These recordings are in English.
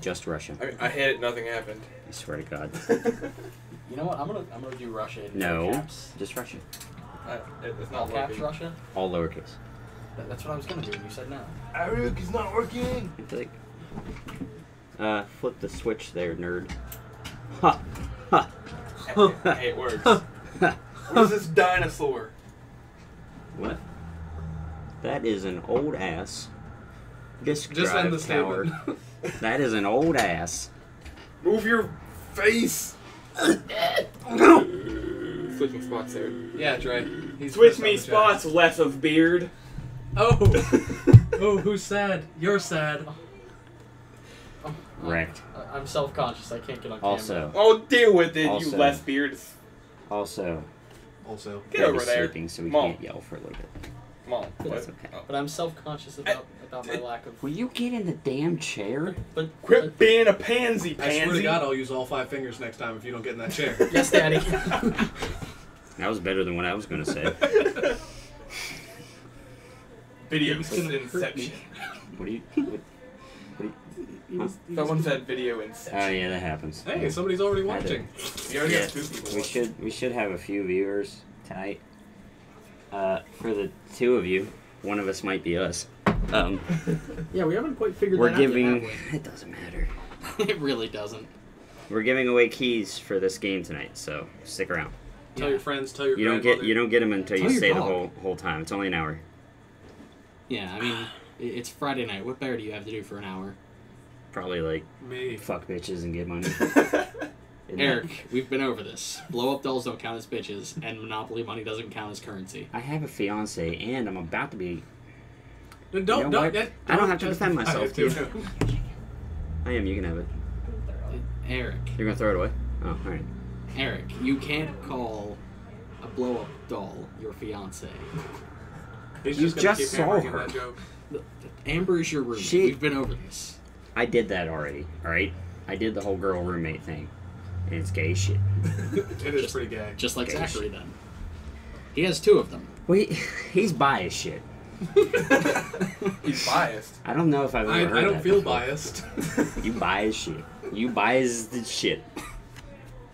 Just Russia. I, I hit it, nothing happened. I swear to God. You know what? I'm gonna I'm gonna do Russia. In No. Caps. Just Russia. I, it, it's All not caps working. Russia. All lowercase. That- That's what I was gonna do, and you said no. Eric, is not working. I like. Uh, flip the switch there, nerd. Ha! Ha! hey, it works. What is this dinosaur? What? That is an old ass. Disk Just drive end the powered. statement. That is an old ass. Move your face. no. Switching spots there. yeah, Trey. He's Switch me on chat. spots, less of beard. Oh, oh, who's sad? You're sad. Oh. Wrecked. I- I'm self-conscious. I can't get on camera. Also, Oh, deal with it, Also- you less beard. also, Also, Get over there. sleeping, so we Mom. can't yell for a little bit. Come on. That's okay. But I'm self-conscious about about my lack of. Will you get in the damn chair? But Quit being a pansy, pansy. I swear to. God, I'll use all five fingers next time if you don't get in that chair. yes, Daddy. That was better than what I was gonna say. Video He's gonna hurt inception. What do you? What, what do you Someone said video inception. oh yeah, that happens. hey, somebody's already watching. You already Yeah, have two people. we watching. should we should have a few viewers tonight. Uh, for the two of you, one of us might be us. Um, yeah, we haven't quite figured we're that giving. out It doesn't matter. yet, have we? it really doesn't. We're giving away keys for this game tonight, so stick around. Tell Yeah. your friends. Tell your You don't get you don't get them until Tell you your stay the whole whole time. It's only an hour. Yeah, I mean, it's Friday night. What better do you have to do for an hour? Probably like me. fuck bitches and get money. Isn't that- Eric, we've been over this. Blow up dolls don't count as bitches, and Monopoly money doesn't count as currency. I have a fiance and I'm about to be. No, You don't, know don't, what? that- I don't have to defend myself, it, dude. I am. You can have it. Eric, You're gonna throw it away. Oh, all right. Eric, you can't call a blow up doll your fiance. He's You just, just saw her. that joke. Amber is your roommate. She- We've been over this. I did that already. All right. I did the whole girl roommate thing, and it's gay shit. it is pretty gay. Just like Okay. Zachary then. He has two of them. Wait, he's biased shit. He's biased. I don't know if I've ever I, heard I don't that feel before. biased. You bias shit. You bias the shit.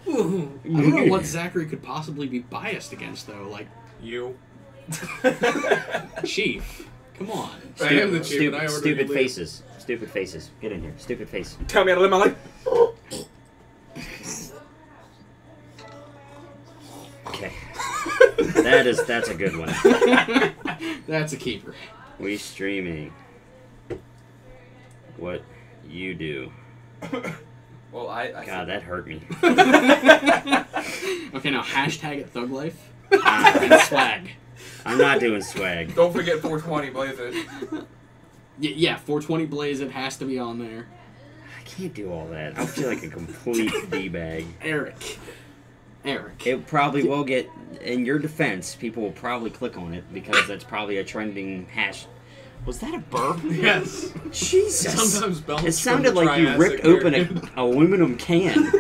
I don't know what Zachary could possibly be biased against though. Like you. Chief, come on. I am the chief, Stupid, and I stupid faces. Stupid faces. Get in here. Stupid face. Tell me how to live my life. That is that's a good one. That's a keeper. We streaming. What you do. Well, I. I God, that hurt me. Okay, now hashtag it thug life I'm and swag. I'm not doing swag. Don't forget 420, blaze it. Y- yeah, 420 blaze. It has to be on there. I can't do all that. I feel like a complete d bag. Eric. Eric. It probably will get. In your defense, people will probably click on it because that's probably a trending hash. Was that a burp? Yes. Jesus. Sometimes belts It sounded from the like you Triassic ripped open period. an aluminum can.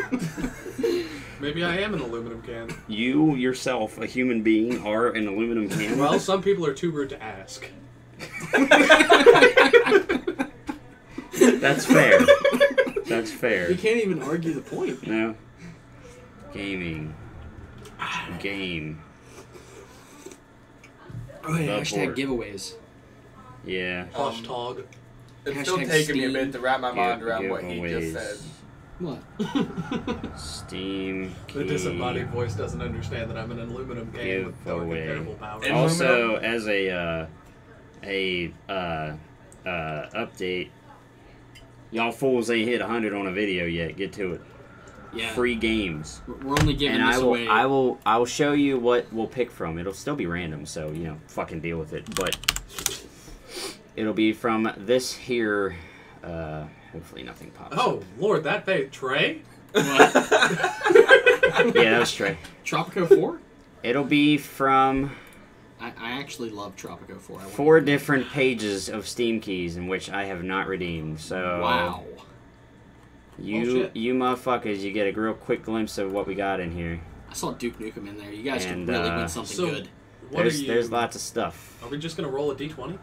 Maybe I am an aluminum can. You yourself, a human being, are an aluminum can. Well, some people are too rude to ask. that's fair. That's fair. You can't even argue the point. No. Gaming. Game. Oh, yeah, The hashtag board. giveaways. Yeah. Hush tog. It's still Hashtag taking me a Steam. minute to wrap my mind Give- around what he just said. What? Steam. The disembodied voice doesn't understand that I'm an aluminum can with dark and Giveaway. terrible power. And- Also, as a uh, a uh, uh, update, y'all fools ain't hit 100 on a video yet. Get to it. Yeah. Free games. We're only giving and this I will, away. I will, I will show you what we'll pick from. It'll still be random, so you know, fucking deal with it. But it'll be from this here. Uh, hopefully, nothing pops. Oh, Lord, that face. Trey? Yeah, that was Trey. Tropico 4? It'll be from I, I actually love Tropico 4. I four different pages of Steam keys in which I have not redeemed. So Wow. You, Oh, you motherfuckers, you get a real quick glimpse of what we got in here. I saw Duke Nukem in there. You guys And, could really uh, win something so- good. What there's are you? there's lots of stuff. Are we just gonna roll a d20?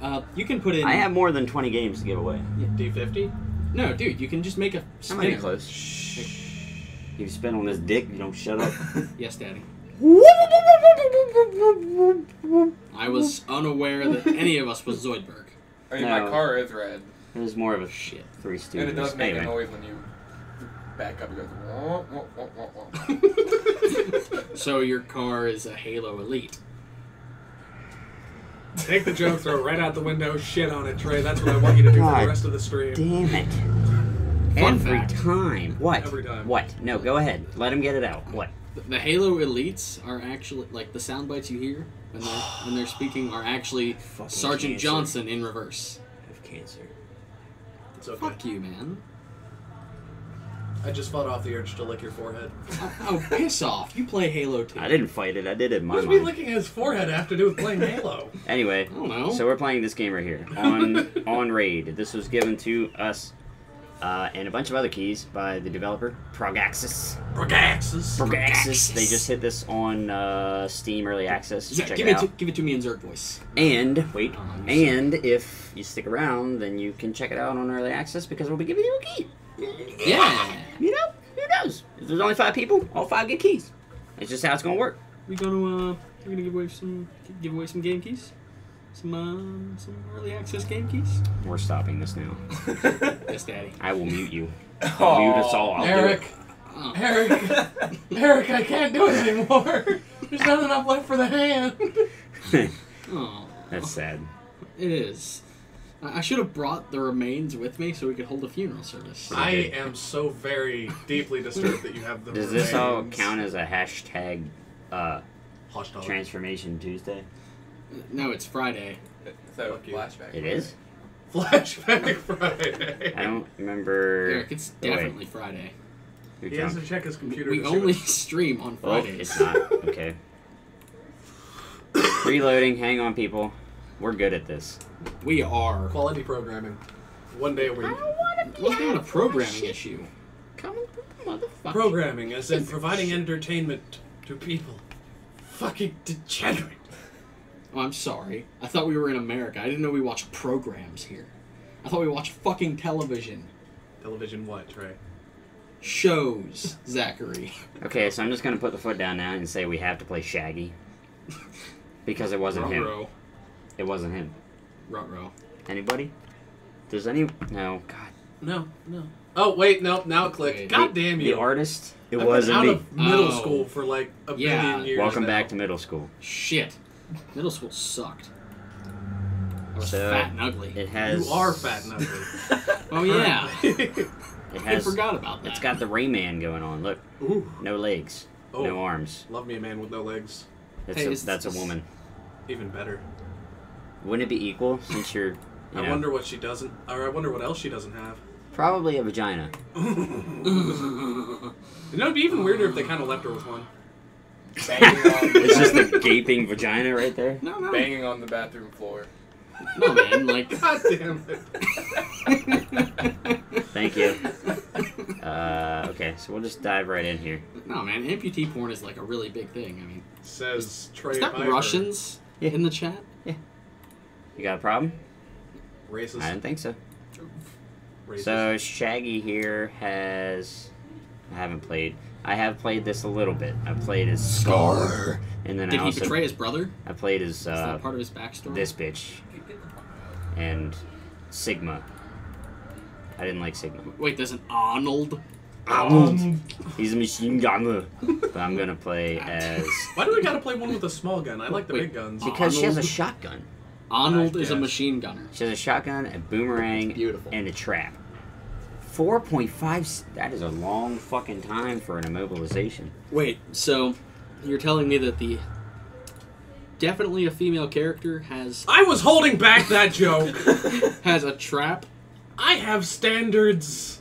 Uh, you can put in. I have more than 20 games to give away. D50? No, dude, you can just make a I might be spinner. close. You spin on this dick, you don't shut up. Yes, Daddy. I was unaware that any of us was Zoidberg. I mean, No. my car is red, It was more of a Shit. Three and it does Stooges. make a noise when you back up. It goes. "Wah, wah, wah, wah, wah." So your car is a Halo Elite. Take the joke, throw it right out the window, shit on it, Trey. That's what I want you to do for the rest of the stream. damn it. Fun Every fact. time. What? Every time. What? No, go ahead. Let him get it out. What? The- The Halo Elites are actually like the sound bites you hear when they're when they're speaking are actually Fucking Sergeant cancer. Johnson in reverse. I have cancer. It's okay. Fuck you, man. I just fought off the urge to lick your forehead. Oh, piss off! You play Halo too. I didn't fight it. I did it in my What does me mind. licking his forehead have to do with playing Halo? Anyway, I don't know. so we're playing this game right here on OnRaid. This was given to us uh, and a bunch of other keys by the developer Progaxis. Progaxis. Progaxis. They just hit this on uh, Steam Early Access. Zach, Check give it it out. to, give it to me in Zerg voice. And wait, I'm sorry. and if you stick around, then you can check it out on Early Access because we'll be giving you a key. Yeah. You know, who knows? If there's only five people, all five get keys. It's just how it's gonna work. We gonna uh, we're gonna give away some give away some game keys, some um, some early access game keys. We're stopping this now. Yes, Daddy. I will mute you. Aw. Mute us all. I'll Eric, Oh. Eric, Eric, I can't do it anymore. There's not enough left for the hand. Oh, That's sad. it is. I I should have brought the remains with me so we could hold a funeral service. I am so very deeply disturbed that you have the. Does this all count as a hashtag uh, Transformation Tuesday? No, it's Friday. so Fuck you. flashback. It is? Flashback Friday. I don't remember. Eric, it's Oh, wait. definitely Friday. Who He has jumped? to check his computer. We to see only what- stream on Oh, Fridays. it's not. Okay. Reloading. Hang on, people. We're good at this. We are. quality programming. One day a week. What's not a programming issue? Come on, motherfucker. Programming, as in providing entertainment to people. Fucking degenerate. Oh, I'm sorry. I thought we were in America. I didn't know we watched programs here. I thought we watched fucking television. Television what, Trey? Shows, Zachary. Okay, so I'm just gonna put the foot down now and say we have to play Shaggy. Because it wasn't him. Ruh-roh. It wasn't him. Ruh-roh. Anybody? Does any? No. God. No, no. Oh wait, no. Now it clicked. Wait. God damn you. The you! artist. It I've wasn't out me. of middle Oh. school for like a Yeah. billion years. Welcome now. back to middle school. Shit. Middle school sucked. I was So, fat and ugly. It has. You are fat and ugly. oh yeah. It I forgot about that. It's got the Rayman going on. Look, Ooh. no legs, Oh. no arms. Love me a man with no legs. That's Hey, a, is that's a woman. Even better. Wouldn't it be equal since you're? You I know, wonder what she doesn't, or I wonder what else she doesn't have. Probably a vagina. You know, it'd be even weirder if they kind of left her with one. Banging on, It's just a gaping vagina right there. no, no, banging on the bathroom floor. no, man. Like, God damn it. Thank you. Uh, okay, so we'll just dive right in here. no, man. Amputee porn is like a really big thing. I mean, Says Trey. is that Piper. Russians Yeah. in the chat? Yeah. You got a problem? Racist. I didn't think so. Racist. So Shaggy here has. I haven't played. I have played this a little bit. I played as Scar, and then Did I he also betray his brother? I played as Is uh, that part of his backstory? this bitch and Sigma. I didn't like Sigma. Wait, there's an Arnold. Um, He's a machine gunner, but I'm gonna play as Why do we gotta play one with a small gun? I like the Wait. big guns. because she has a shotgun. Arnold is a machine gunner. She has a shotgun, a boomerang, Beautiful. and a trap. 4.5, that is a long fucking time for an immobilization. Wait, so you're telling me that the definitely a female character has I was holding back that joke. has a trap? I have standards.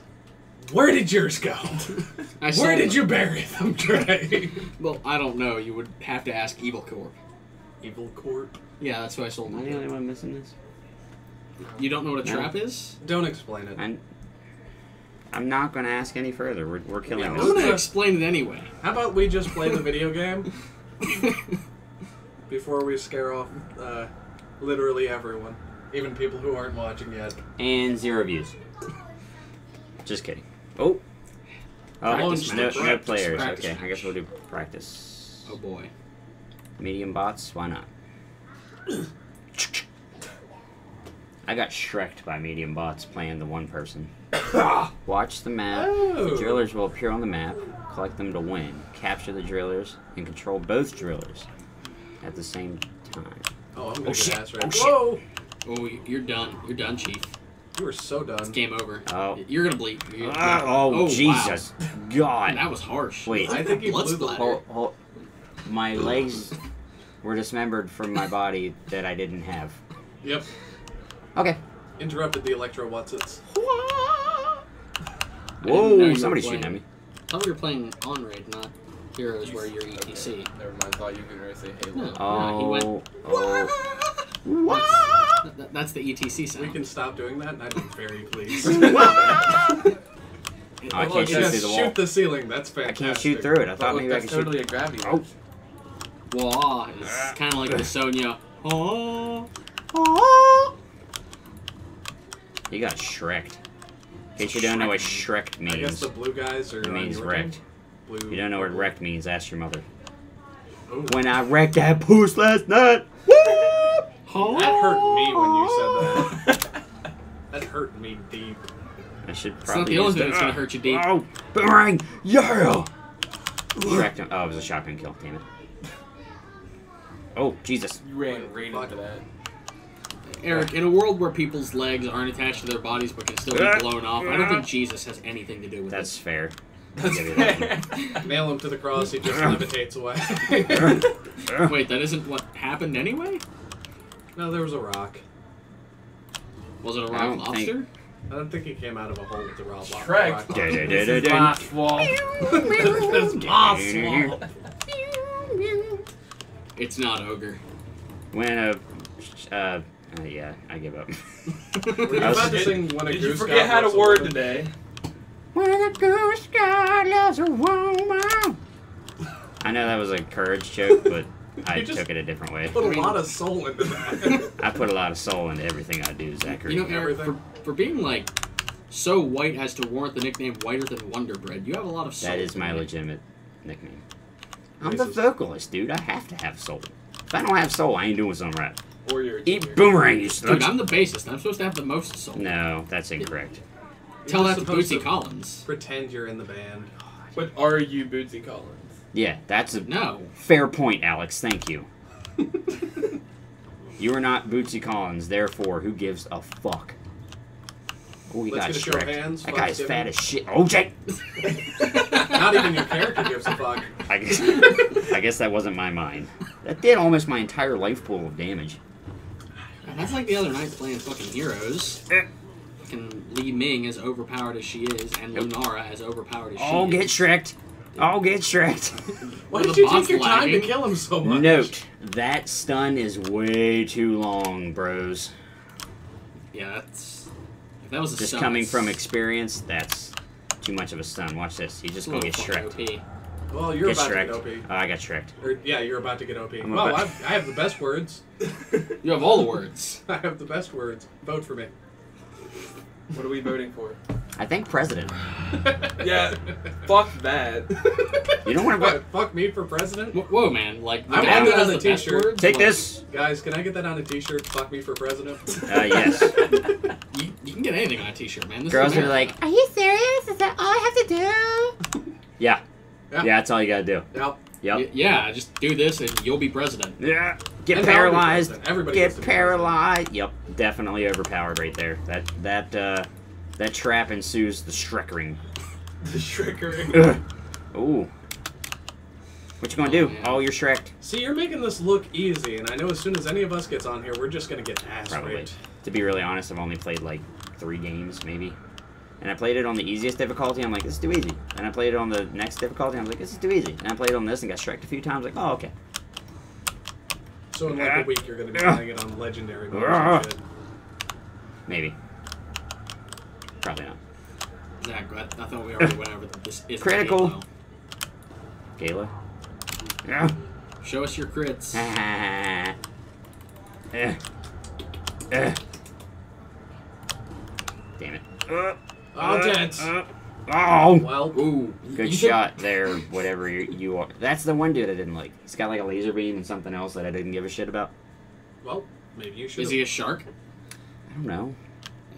Where did yours go? I Where did them. you bury them, Trey? Well, I don't know. You would have to ask Evil Corp. Evil Corp. Yeah, that's who I sold Am I them. the only one missing this? You don't know what a No. trap is? Don't explain it. I'm, I'm not gonna ask any further. We're, we're killing Yeah, I'm gonna explain it anyway. How about we just play the video game before we scare off uh, literally everyone, even people who aren't watching yet. And zero views. Just kidding. Oh. Oh, Practice no, match. no players. practice okay, I guess we'll do practice. Oh boy. Medium bots, why not? I got shreked by medium bots playing the one person. Watch the map. Oh. The drillers will appear on the map. Collect them to win. Capture the drillers and control both drillers at the same time. Oh, I'm gonna Oh, get shit. ass right. Oh, shit. Whoa! Oh, you're done. You're done, Chief. You were so done. It's game over. Oh. You're gonna bleed. You're- Ah, oh, wow. Jesus. God. That was harsh. Wait. I think he Blood blew the splatter. Hold, hold. My legs were dismembered from my body that I didn't have. Yep. Okay. Interrupted the electro what's its. I didn't know Whoa, somebody's shooting at me. I thought we were playing OnRaid, not heroes where you're ETC. Never mind. I thought you could really say Halo. No. Oh, he went- oh. That- that- that's the ETC sound. We can stop doing that, and I'd be very pleased. Oh, I can't shoot yes, through the wall. shoot the ceiling. That's I can't shoot through it. I thought look, maybe I that's could totally shoot. a gravity. Oh. Wah, it's kind of like the Sonya. Oh. Oh. You got shreked. In case you don't know what shrek I guess means, the blue guys are. it means wrecked. Blue. You don't know what wrecked means, ask your mother. Ooh. When I wrecked that puss last night. That hurt me when you said that. that hurt me deep. I should It's probably. not the only use thing that's gonna hurt you deep. Oh, boomerang! Yeah! Wrecked him. Oh, it was a shotgun kill. Damn it. Oh, Jesus. You ran right Fuck. into that. Eric, in a world where people's legs aren't attached to their bodies but can still be blown off, I don't think Jesus has anything to do with That's fair. That's Give you that fair. Nail him to the cross. He just levitates away. Wait, that isn't what happened anyway? no, there was a rock. Was it a rock don't lobster? think- I don't think he came out of a hole with the rock. Shrek. rock. Da- da- This is da- my fault. It's not ogre. When a. Uh, uh, yeah, I give up. Were you I was- about to sing when a Did you forget got how to word today? when a goose got loves a woman. I know that was a courage joke, but I took it a different way. Put a lot of soul into that. I put a lot of soul into everything I do, Zachary. You know, Eric, for, for being like so white as to warrant the nickname whiter than Wonder Bread, you have a lot of soul. that is my you. legitimate nickname. I'm the vocalist, dude. I have to have soul. If I don't have soul, I ain't doing something right. Or you're a Eat junior. boomerang, you Dude, sluts. I'm the bassist. I'm supposed to have the most soul. No, that's incorrect. Tell You're that to supposed Bootsy Collins. Pretend you're in the band. But are you Bootsy Collins? Yeah, that's a No. fair point, Alex. Thank you. you are not Bootsy Collins, therefore, who gives a fuck? Oh, he Let's got get a show hands, That fuck guy's fat as shit. Oh, Jake! Not even your character gives a fuck. I guess, I guess that wasn't my mind. That did almost my entire life pool of damage. That's like the other night playing fucking Heroes. Eh. Fucking Li Ming as overpowered as she is, and Yep. Lunara as overpowered as she Oh, is. get shreked. Oh, get shreked. Why Well, did you take your time to kill him so much? Note, that stun is way too long, bros. Yeah, that's. If that was a Just stun, coming it's- from experience, that's too much of a stun. Watch this. He's just gonna get fucking shreked. OP. Well, you're Get about shreked. to get OP. Oh, I got shreked. Or, yeah, you're about to get OP. I'm well, I've, the best words. You have all the words. I have the best words. Vote for me. What are we voting for? I think president. Yeah, fuck that. You don't want to vote. fuck me for president? Wh- Whoa, man! Like I guy want that on the a best t-shirt. Take like, this. Guys, can I get that on a t-shirt? Fuck me for president? Uh, yes. You, you can get anything on a T-shirt, man. This Girls is are like, "Are you serious? Is that all I have to do?" Yeah. Yeah. Yeah, that's all you gotta do. Yep. Yep. Y- yeah, just do this and you'll be president. Yeah. Get And paralyzed. Everybody Get paralyzed. Yep. Definitely overpowered right there. That that uh that trap ensues the Shrekkering. The Shrekker. Ugh. Ooh. What you gonna Oh, do? man. Oh, you're Shreked. See, you're making this look easy, and I know as soon as any of us gets on here, we're just gonna get ass Probably. raped. To be really honest, I've only played like three games, maybe. And I played it on the easiest difficulty. I'm like, this is too easy. And I played it on the next difficulty. I'm like, this is too easy. And I played on this and got Shreked a few times. Like, oh, okay. So in like a week, you're gonna be Yeah. playing it on legendary mode. Shit. Maybe. Probably not. Zach, I, I thought we already went over. This is Critical. Halo. Gala. Yeah. Show us your crits. eh. Eh. Damn it. Uh, Oh, dead. Oh! Well, Ooh. Good shot there, whatever you, you are. That's the one dude I didn't like. He's got like a laser beam and something else that I didn't give a shit about. well, maybe you should. Is he a shark? I don't know.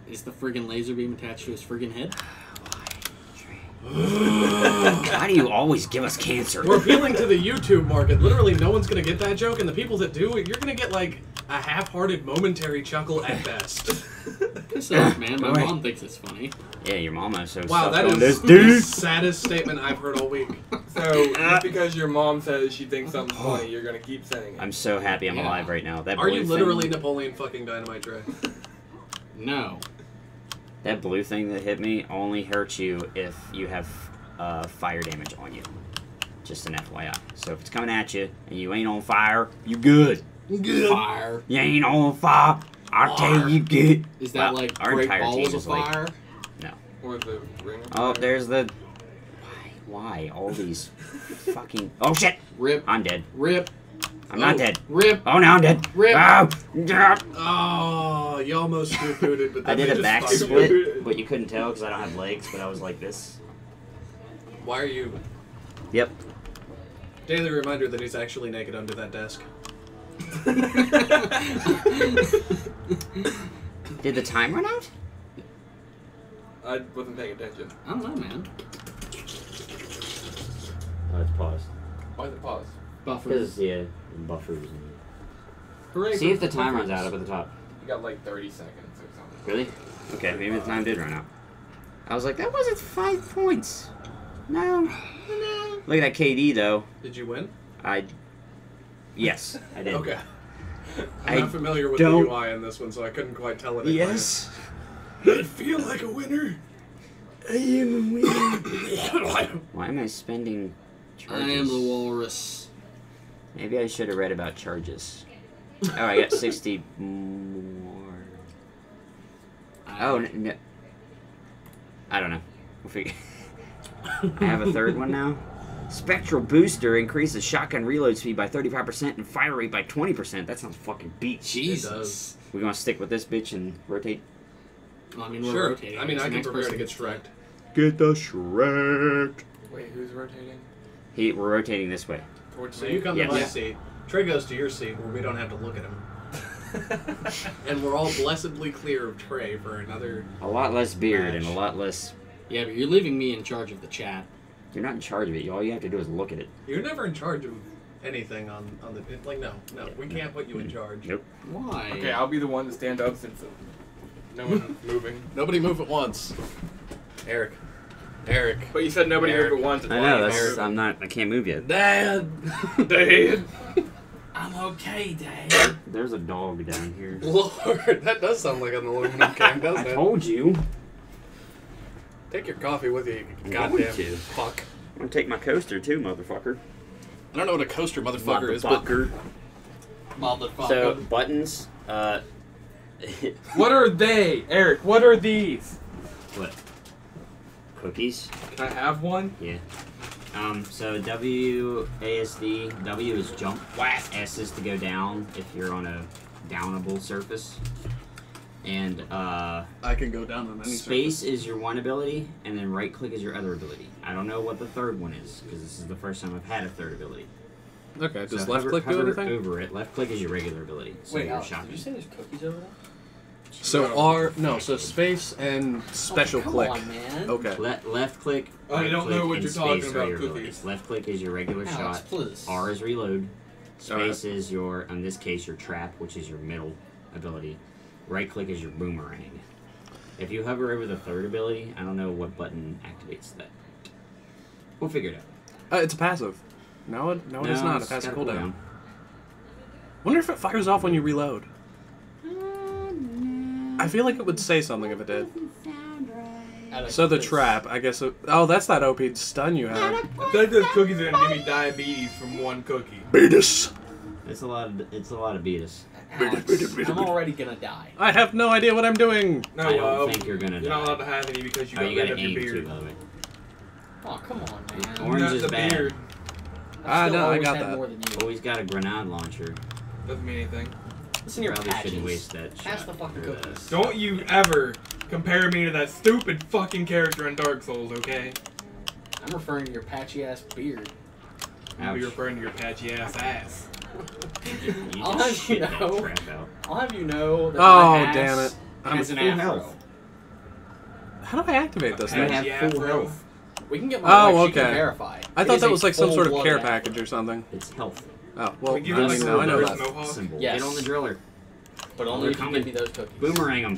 Is the friggin' laser beam attached to his friggin' head? Why do you always give us cancer? We're appealing to the YouTube market. Literally, no one's gonna get that joke, and the people that do, you're gonna get like a half-hearted, momentary chuckle at best. Piss off, man. My Wait. mom thinks it's funny. Yeah, your mama so Wow, sucked that on this the dude. saddest statement I've heard all week. So just because your mom says she thinks something's funny, you're gonna keep saying it. I'm so happy I'm Yeah. alive right now. That Are blue you thing- literally Napoleon fucking Dynamite Dre? No. that blue thing that hit me only hurts you if you have uh, fire damage on you. Just an FYI. So if it's coming at you and you ain't on fire, you good. Fire. You ain't on fire. I'll tell you good. Is that Wow, like our great entire team of is like- fire? Or the ring. of Oh, there's the. Why? Why all these fucking? Oh shit! Rip. I'm dead. Rip. I'm not Oh, dead. Rip. Oh, now I'm dead. Rip. Oh. Oh, you almost screw booted, but I did a back fucked you. split, but you couldn't tell because I don't have legs. But I was like this. Why are you? Yep. Daily reminder that he's actually naked under that desk. Did the time run out? I wasn't paying attention. I don't know, man. Oh, it's paused. Why is it paused? Buffers. yeah, buffers. Hooray See if the time runs out up at the top. You got like 30 seconds or something. Really? Okay, maybe the time did run out. I was like, that wasn't five points. No. No. Look at that KD though. Did you win? I. Yes, I did. Okay. I'm I not familiar with don't- the UI in this one, so I couldn't quite tell it. Yes. I feel like a winner. I am a winner. Why am I spending charges? I am the walrus. Maybe I should have read about charges. Oh, I got 60 more. Oh, n- no. I don't know. We'll figure. I have a third one now. Spectral Booster increases shotgun reload speed by 35% and fire rate by 20%. That sounds fucking beat. Jesus. We're gonna stick with this bitch and rotate. Well, I mean, we're Sure. rotating. I mean, It's I can next prepare to get gets Shrek. Get the Shrek. Wait, who's rotating? He, we're rotating this way. Towards So you come Yes. to my Yeah. seat. Trey goes to your seat where we don't have to look at him. And we're all blessedly clear of Trey for another. A lot less beard and a lot less. Yeah, but you're leaving me in charge of the chat. You're not in charge of it. All you have to do is look at it. You're never in charge of anything on on the like. No, no, we can't put you in mm-hmm. charge. Nope. Why? Okay, I'll be the one to stand up since no one's moving. Nobody move at once. Eric. Eric. But you said nobody Eric. moved at once. I know. Why? That's, I'm not. I can't move yet. Dad. Dad. I'm okay, Dad. There's a dog down here. Lord, that does sound like an aluminum can, doesn't I it? told you. Take your coffee with you, you I'm goddamn going to. fuck. I'm gonna take my coaster too, motherfucker. I don't know what a coaster motherfucker is, but Motherfucker. Motherfucker. So buttons. Uh. What are they, Eric? What are these? what? Cookies. Can I have one? Yeah. Um. So W ASD. W is jump. S is to go down if you're on a downable surface. And uh, I can go down on any space is your one ability, and then right click is your other ability. I don't know what the third one is because this is the first time I've had a third ability. surface. Okay, does So left hover- click do hover anything? Over it. Left click is your regular ability. So Wait, your Alex, shotgun. did you say there's cookies over there? So R no, so space and special oh, come click. on, man. Okay. Le- left click. I right don't click, know what and you're talking space are about, your cookies. abilities. Left click is your regular Alex, shot. please. R is reload. Alright. Space is your, in this case, your trap, which is your middle ability. Right click is your boomerang. If you hover over the third ability, I don't know what button activates that. We'll figure it out. Uh, it's a passive. No, it, no, it is not. It it's has a got cooldown. Wonder if it fires off when you reload. I feel like it would say something if it did. Alex, So the please. trap, I guess. It, oh, that's that OP stun you had. I feel like those cookies are gonna give me diabetes from one cookie. Beatus. It's a lot of it's a lot of beatus. Alex, I'm already gonna die. I have no idea what I'm doing. No, I don't uh, think you're gonna You're not allowed to have any because you oh, got you rid gotta of your aim too, beard. by the way. Oh, come on, man. Orange Not is the bad. beard. Ah, I've still no, I got had that. more than you. Oh, he's got a grenade launcher. Doesn't mean anything. Listen to your Probably patches. shouldn't waste that Pass the fucking or, cookies. Don't you ever compare me to that stupid fucking character in Dark Souls, okay? I'm referring to your patchy ass beard. I'll be referring to your patchy ass ass. You I'll have you know. I'll have you know that Oh, damn it. I'm has an full afro. health. How do I activate this You thing? Patchy have full afro. health. We can get my Oh, wife, she can okay. verify. I It thought that was like some sort of care afro. package or something. It's health. Oh, well, We give I us mean, the now I know reverse that. mohawk. Symbol. Yes. Get on the driller. But Oh, only they're if you coming. give me those cookies. Boomerang them.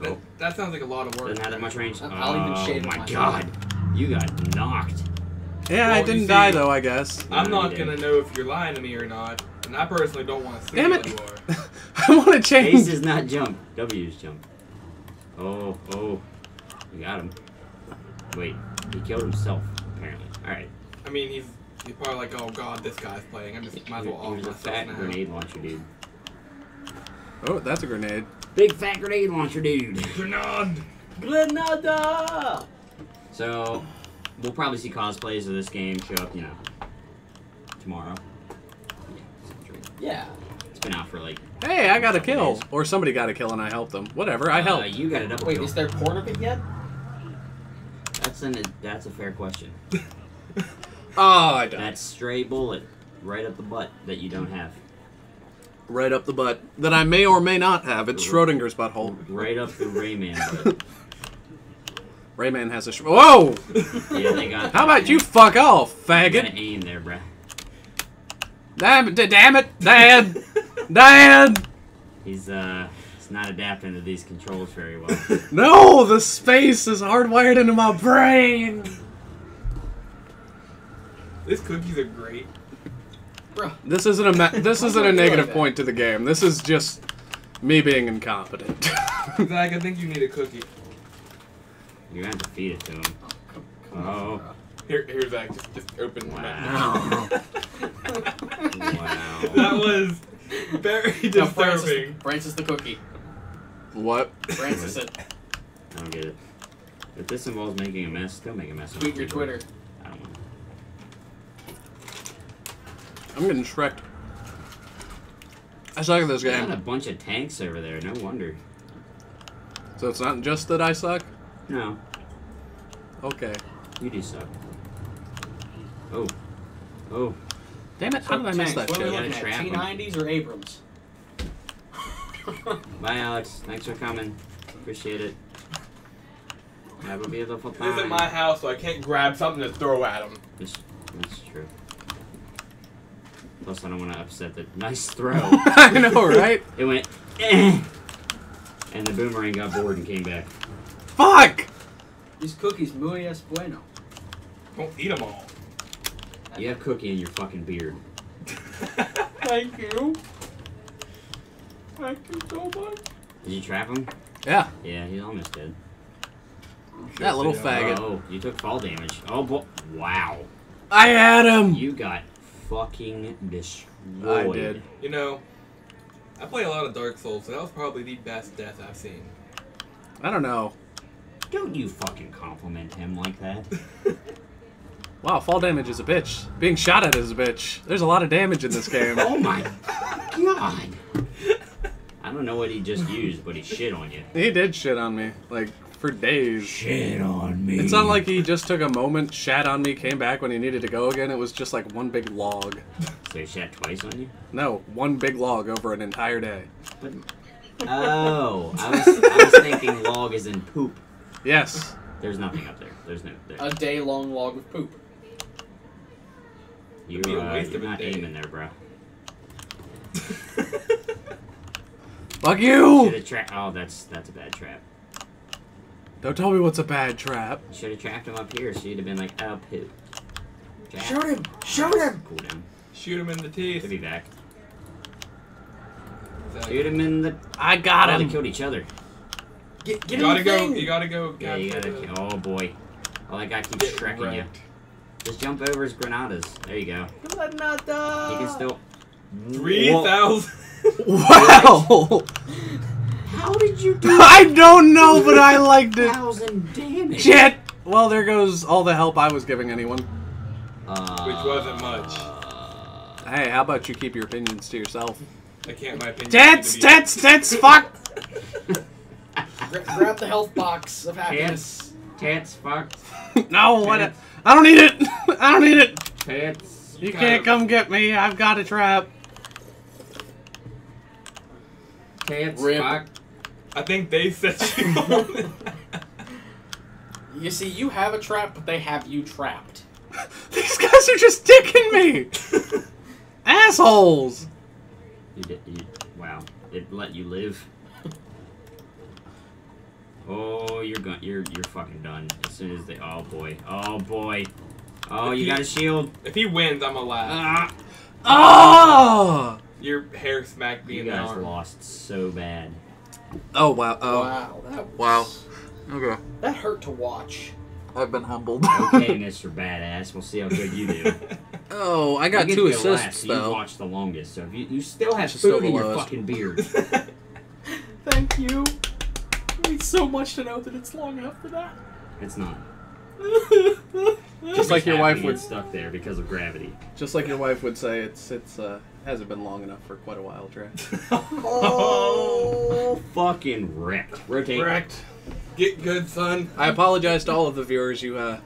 That, that sounds like a lot of work. Doesn't have that much range. I'll- I'll even oh shade my myself. god. You got knocked. Yeah, Well, I didn't see- die though, I guess. I'm No, not you gonna know if you're lying to me or not, and I personally don't want to see Damn what it. you are. I want to Ace change. is not jump. W is jump. Oh, oh. we got him. Wait, he killed himself, apparently. Alright. I mean, he's he's probably like, oh god, this guy's playing. I'm just might as well He off was a myself fat now. grenade launcher dude. Oh, that's a grenade. Big fat grenade launcher dude. Grenade. Grenada! So, we'll probably see cosplays of this game show up, you know, tomorrow. Yeah. Yeah. It's been out for like. Hey, I got a kill. days. Or somebody got a kill and I helped them. Whatever, I Uh, helped. you got a double Wait, kill. is there porn of it yet? That's an that's a fair question. Oh, I died. That stray bullet right up the butt that you don't have. Right up the butt. That I may or may not have. It's Schrodinger's butthole. Right up the Rayman butt. Rayman has a. Sh- Whoa! Yeah, they got. How about you fuck off, You gotta faggot? aim there, bruh. Damn it, damn it, Dad! Dad! He's uh, he's not adapting to these controls very well. No, the space is hardwired into my brain. These cookies are great. Bro, This isn't a ma- this isn't do I a feel negative that? point to the game. This is just me being incompetent. Zach, I think you need a cookie. You're gonna have to feed it to him. Oh, oh. Here, here, Zach. Just, just open. wow, wow. That was very no, Francis, disturbing. Francis the cookie. what? Francis it. I don't get it. If this involves making a mess, don't make a mess. Tweet your Twitter. I don't want. I'm getting shreked. I suck at this Got a bunch of tanks over there. No wonder. So it's not just that I suck? No, Okay. you do suck. Oh, oh. Damn it, how did I miss that What are we shit? looking trap at? 'em. T90s or Abrams? Bye, Alex. Thanks for coming. Appreciate it. Have a beautiful This isn't my house, so I can't grab something to throw at him. That's, that's true. Plus, I don't want to upset the nice throw. I know, right? it went, eh, and the boomerang got bored and came back. Fuck! These cookies, muy es bueno. Don't eat them all. You have cookie in your fucking beard. Thank you. Thank you so much. Did you trap him? Yeah, Yeah, he's almost dead. that little Yeah. faggot. Oh, you took fall damage. Oh, bo- wow. I had him! You got fucking destroyed. I did. You know, I play a lot of Dark Souls, so that was probably the best death I've seen. I don't know. Don't you fucking compliment him like that. Wow, fall damage is a bitch. Being shot at is a bitch. There's a lot of damage in this game. Oh my god. I don't know what he just used, but he shit on you. he did shit on me, like, for days. Shit on me. It's not like he just took a moment, shat on me, came back when he needed to go again. It was just like one big log. So he shat twice on you? No, one big log over an entire day. But, oh, I was, I was thinking log is in poop. Yes. There's nothing up there. There's no. There. A day long log of poop. You're, be a uh, waste you're of a not day. aiming there, bro. Fuck you! Should have trapped. Oh, that's that's a bad trap. Don't tell me what's a bad trap. Should have trapped him up here, so you'd have been like, oh, poop. Trap. Shoot him! Shoot him! Cool down. Shoot him in the teeth. He'll be back. Shoot him in the. I got Oh, they killed each other. Get, You gotta go. You gotta go. Yeah, you gotta. capture the- Oh boy. Oh, that guy keeps Get shrekking you. Just jump over his granadas. There you go. Granada! He can still. Three thousand. Wow! How did you do I don't know, but I liked it. thousand damage? Shit! Well, there goes all the help I was giving anyone. Uh, Which wasn't much. Hey, how about you keep your opinions to yourself? I can't. My opinion. Tits, need to be- tits, tits, fuck! Gra- grab the health box of happiness. Tits, fuck. no, what? I don't need it. I don't need it. Tits. You can't come get me. I've got a trap. Tits, Rip. fuck. I think they set you on. You see, you have a trap, but they have you trapped. These guys are just dicking me. Assholes. You did. You, wow. It let you live. Oh, you're going. You're you're fucking done. As soon as they. Oh boy. Oh boy. Oh, you got a shield. if he wins, I'm gonna laugh. Ah! Oh. Your hair smacked me You in the guys arm. lost so bad. Oh wow. Oh Wow, that was, wow. Okay. That hurt to watch. I've been humbled. Okay, Mr. Badass. We'll see how good you do. oh, I got two get to go last, assists so You've watched the longest, so if you, you still have She's still food in your lowest. fucking beard. Thank you. It means so much to know that it's long enough for that. It's not. Just like your wife would. stuck there because of gravity. Just like your wife would say, it's it's uh hasn't been long enough for quite a while, Trey. Oh, fucking wrecked. Rotate. Correct. Get good, son. I apologize to all of the viewers. You uh,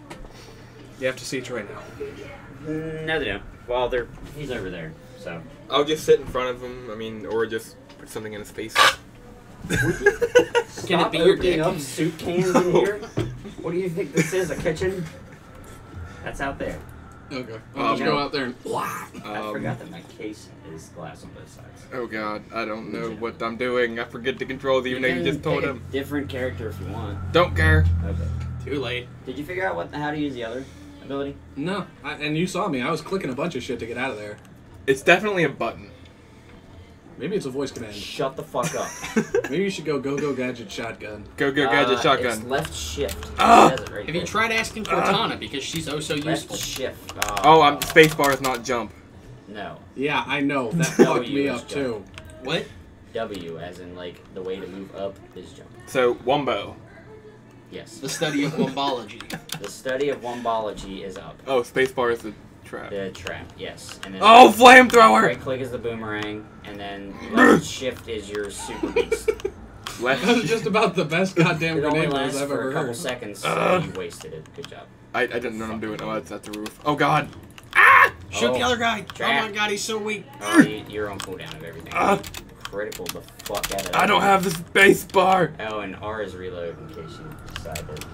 you have to see Trey now. No, they don't. Well, they're he's over there. So I'll just sit in front of him. I mean, or just put something in his face. Can it be your dick? up soup cans in here? What do you think this is? A kitchen? That's out there. Okay. I'll I'll just just go go out there and. I Um, forgot that my case is glass on both sides. Oh god, I don't know what I'm doing. I forget to control the even though you just told pick a him. different character if you want. Don't care. Okay. Too late. Did you figure out what how to use the other ability? No, I, and you saw me. I was clicking a bunch of shit to get out of there. It's definitely a button. Maybe it's a voice command. Shut the fuck up. Maybe you should go go go gadget shotgun. Go go gadget Uh, It's shotgun. left shift. Ah! It right Have you tried asking Cortana because she's oh so Left useful? shift. Oh, I'm spacebar is not jump. No. Yeah, I know. That fucked me was up too. What? W, as in like the way to move up is jump. So wombo. Yes. The study of wombology. The study of wombology is up. Oh, spacebar is the trap. The trap, yes. And then Oh, flamethrower! right click is the boomerang, and then left shift is your super beast. Left. That just about the best goddamn It only grenade lasts I've for ever a couple heard. seconds, so Ugh. you wasted it. Good job. I, I didn't know what I'm doing. Oh, it's at the roof. Oh god. Shoot the Oh. other guy. Trap. Oh my god, he's so weak. Oh, you, you're on cooldown of everything. Ah. Critical the fuck out of that. I don't have the spacebar. Oh, and R is reload in case you decide to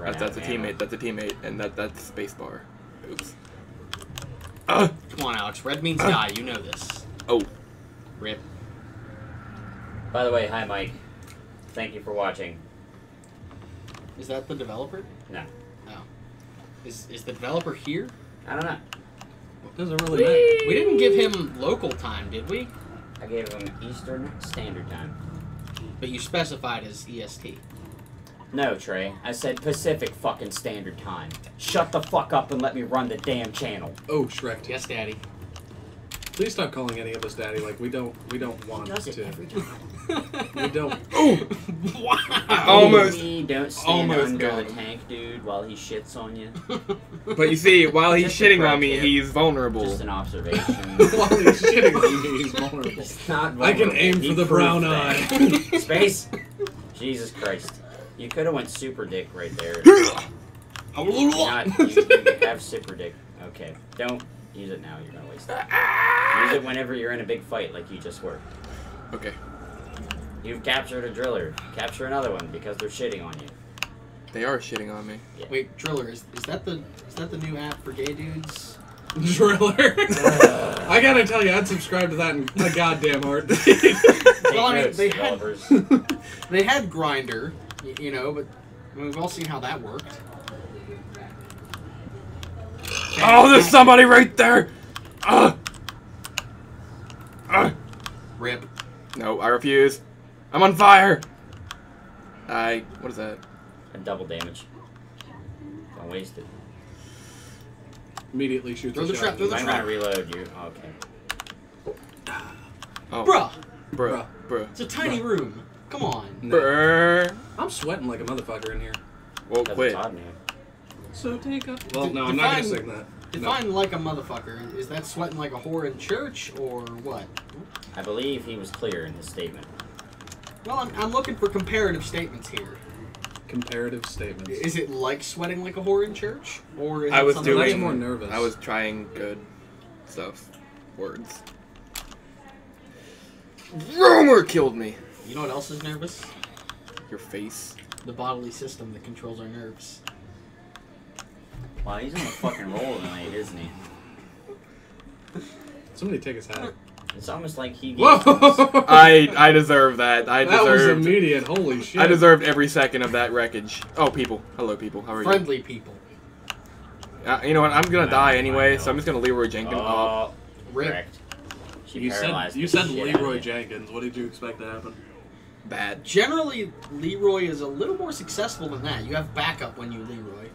run That's, that's a teammate. That's a teammate, and that that's spacebar. Oops. Uh, Come on, Alex. Red means die. You know this. oh, Rip. By the way, hi Mike. Thank you for watching. Is that the developer? No. Oh. Is is the developer here? I don't know. Doesn't really matter. We didn't give him local time, did we? I gave him Eastern Standard Time. But you specified as EST. No, Trey. I said Pacific fucking Standard Time. Shut the fuck up and let me run the damn channel. Oh, Shrek. Yes, Daddy. Please stop calling any of us daddy. Like we don't we don't want Does it to. every time. We don't. Oh! wow. Almost. Me, don't stand almost under got the tank, dude, while he shits on you. but you see, while he's Just shitting on me, tip. he's vulnerable. Just an observation. While he's shitting on me, he's vulnerable. It's not I can aim He for the brown that. eye. Space. Jesus Christ. You could have went super dick right there. Not, you, you have super dick. Okay. Don't use it now. You're gonna waste it. Use it whenever you're in a big fight, like you just were. Okay. You've captured a driller. Capture another one because they're shitting on you. They are shitting on me. Wait, Driller, is, is that the is that the new app for gay dudes? Driller. I gotta tell you, I'd subscribe to that in a goddamn heartbeat. Take Well, I mean, they had- They had Grindr, you know, but I mean, we've all seen how that worked. Oh, there's somebody right there. Uh. Uh. Rip. No, I refuse. I'm on fire. I. What is that? A double damage. Don't waste it. Immediately shoot Throw a the shot. trap, throw You the might trap. want to reload you. Okay. Oh, Bruh, bruh, bruh, it's a tiny room. Come on. No. bruh. I'm sweating like a motherfucker in here. Well, Because quit. it's man. So take a. Well, D- no, I'm not gonna define- sing that. No. Define like a motherfucker. Is that sweating like a whore in church or what? I believe he was clear in his statement. Well, I'm, I'm looking for comparative statements here. Comparative statements. Is it like sweating like a whore in church, or is I was something That's doing- more nervous. I was trying good stuff. Words. Rumor killed me. You know what else is nervous? Your face. The bodily system that controls our nerves. Wow, he's on a fucking roll tonight, isn't he? Somebody take his hat. It's almost like he. Whoa! I I deserve that. I that was immediate. Holy shit! I deserved every second of that wreckage. Oh, people. Hello, people. How are you? Friendly people. you? Uh, you know what? I'm gonna No, die anyway, so I'm just gonna Leroy Jenkins. Oh, Rip. She You said you said shit out of Leroy. Jenkins. What did you expect to happen? Bad. Generally, Leroy is a little more successful than that. You have backup when you Leroy.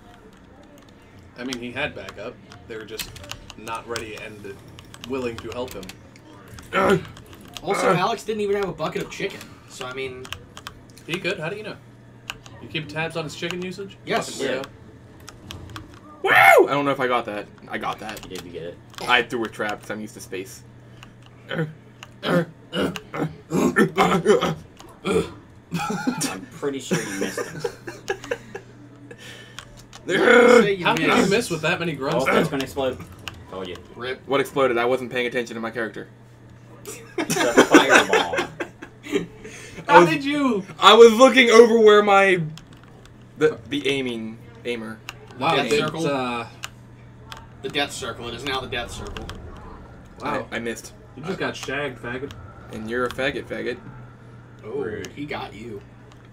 I mean, he had backup. They were just not ready and willing to help him. Also, Uh. Alex didn't even have a bucket of chicken. So I mean, He could. How do you know? You keep tabs on his chicken usage? Yes. Fucking. Woo! I don't know if I got that. I got that. You did you get it. I threw a trap because I'm used to space. I'm pretty sure you missed him. How can you miss with that many grunts? Oh, it's gonna explode. Told you. Rip. what exploded? I wasn't paying attention to my character. It's a fireball. How did you? I was looking over where my the the aiming aimer. Wow, Death it's, Circle? uh, The death circle. It is now the death circle. wow. I, I missed. You just got shagged, faggot. And you're a faggot, faggot. Oh, Rude. he got you.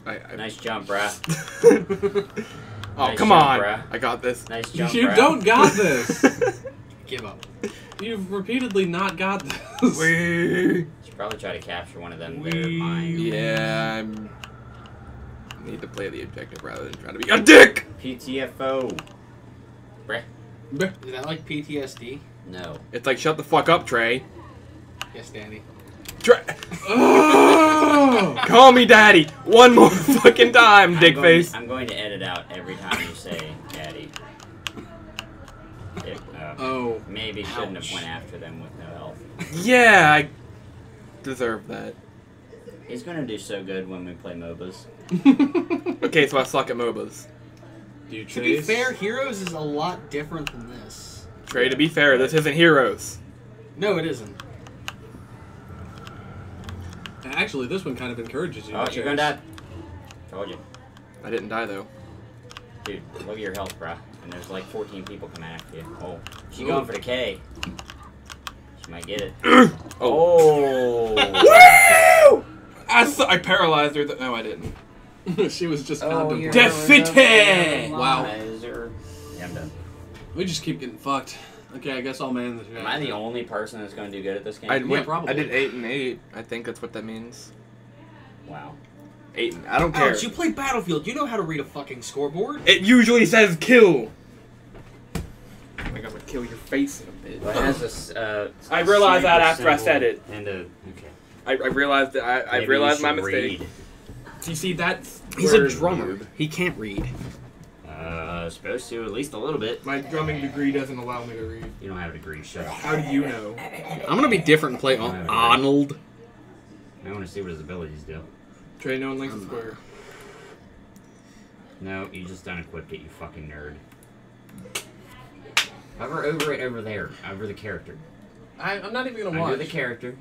I, I Nice jump, bruh. oh Nice come job, on! bruh. I got this. Nice jump, you bruh. don't got this. Give up. You've repeatedly not got this. We Should probably try to capture one of them. They're mine. Yeah, I'm. Need to play the objective rather than trying to be a dick. PTFO. Bruh. Is that like PTSD? No. It's like shut the fuck up, Trey. Yes, Danny. Trey, oh! call me daddy one more fucking time, I'm dick going- face. I'm going to edit out every time you say daddy. It, uh, Oh. maybe shouldn't Ouch. have went after them with no help. Yeah, I deserve that. He's gonna do so good when we play MOBAs. Okay, so I suck at MOBAs. Do you To be fair, Heroes is a lot different than this. Trey, to be fair, this isn't Heroes. No, it isn't. Actually, this one kind of encourages you. Oh, you're gonna die. Told you. I didn't die though. Dude, look at your health, bruh. And there's like 14 people coming after you. Oh, she Ooh. going for the K. She might get it. Oh. Oh! Woo! I, su- I paralyzed her. Th- no, I didn't. she was just oh contemplating. you're Defeated! Wow. Yeah, I'm done. We just keep getting fucked. Okay, I guess I'll man the Am I the only person that's gonna do good at this game? I, Yeah, went, probably. I did eight and eight. I think that's what that means. Wow. Eight. And, I don't care. Alex, you play Battlefield. You know how to read a fucking scoreboard. It usually says kill. Oh my god, I'm gonna kill your face in a bit. Well, it has this, uh, I realized that after I said it. And a, okay. I, I realized that I, I realized my mistake. read. Do you see that? He's a drummer. He can't read. Uh, supposed to, at least a little bit. My drumming degree doesn't allow me to read. You don't have a degree, shut up. How do you know? I'm gonna be different and play I Arnold. I want to see what his abilities do. Trey, no one likes the square. No, you just unequipped it, you fucking nerd. Hover over it over there, over the character. I, I'm not even gonna Under watch. the character.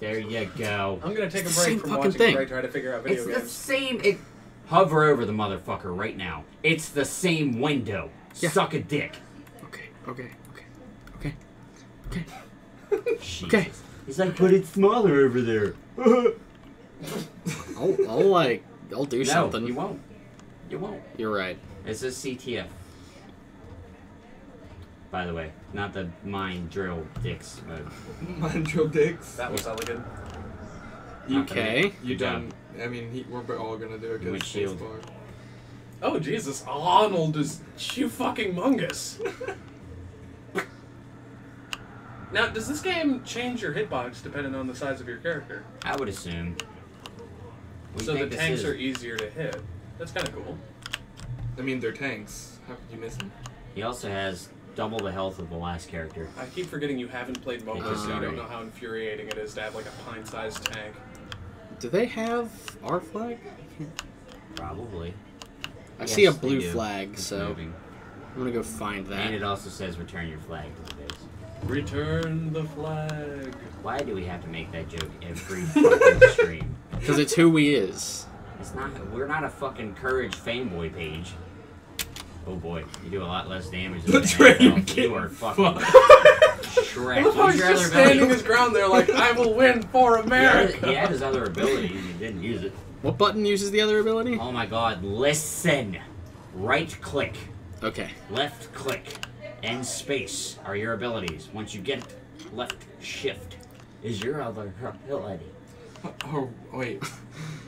There you go. I'm gonna take It's a break same from fucking watching thing. Ray try to figure out video It's the same. It, hover over the motherfucker right now. It's the same window. Yeah. Suck a dick. Okay, okay, okay, okay, okay. Jesus. Okay. He's like, but it's smaller over there. I'll, I'll like, I'll do no, something. you won't. You won't. You're right. It's a CTF. By the way, not the mine drill dicks mode. Mine drill dicks. That was elegant. Okay. You Good done? I mean, he, we're all gonna do it. 'cause With it's shield. spacebar. Oh Jesus, Arnold is you fucking mungus. now, does this game change your hitbox depending on the size of your character? I would assume. What so the tanks is? are easier to hit. That's kind of cool. I mean, they're tanks. How could you miss them? He also has double the health of the last character. I keep forgetting you haven't played MOBA, Uh, so you don't know how infuriating it is to have like a pint-sized tank. Do they have our flag? Probably. I Yes, see a blue flag, It's so moving. I'm gonna go find that. And it also says return your flag to the base. Return the flag. Why do we have to make that joke every fucking stream? Because it's who we is. It's not. We're not a fucking courage fanboy page. Oh boy, you do a lot less damage than The anyone train else. You are fucking Shrek. I love how he's just standing his ground there like, I will win for He had, America. he had his other ability and he didn't use it. What button uses the other ability? Oh my god, listen. Right click, Okay. left click, and space are your abilities. Once you get it, left shift is your other ability. Oh wait,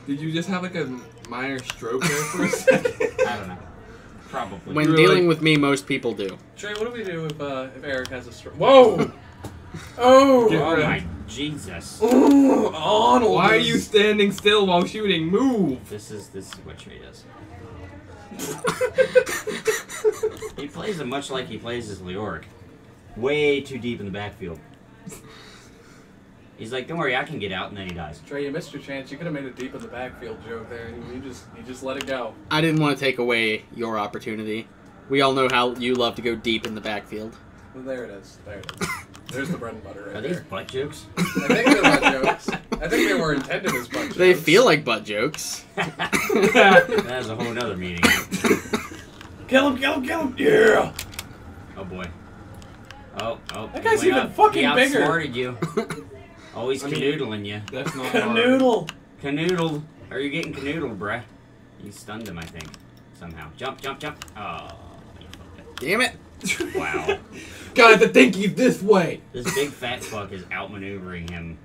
did you just have like a minor stroke there for a second? I don't know. Probably. When You were dealing with me, most people do. Trey, what do we do if uh, if Eric has a stroke? Whoa! Oh! Get oh my Jesus. Ooh, Arnold! Why are you standing still while shooting? Move! This is this is what Trey does. He plays it much like he plays his Leoric. Way too deep in the backfield. He's like, don't worry, I can get out, and then he dies. Trey, you missed your chance. You could have made a deep in the backfield joke there, and you just you just let it go. I didn't want to take away your opportunity. We all know how you love to go deep in the backfield. Well, there it is. There it is. There's the bread and butter right Are right these there. butt jokes? I think they're butt jokes. I think they were intended as butt jokes. They feel like butt jokes. that is a whole nother meaning. Kill him! Kill him! Kill him! Yeah! Oh boy. Oh, oh. That guy's even up. fucking he bigger. outsmarted you. Oh, Always I mean- canoodling you. That's not hard. Canoodle! Canoodled. Are you getting canoodled, bruh? You stunned him, I think. Somehow. Jump, jump, jump. Oh. Damn it! it. Wow. Guys, I think he's this way. this big fat fuck is outmaneuvering him.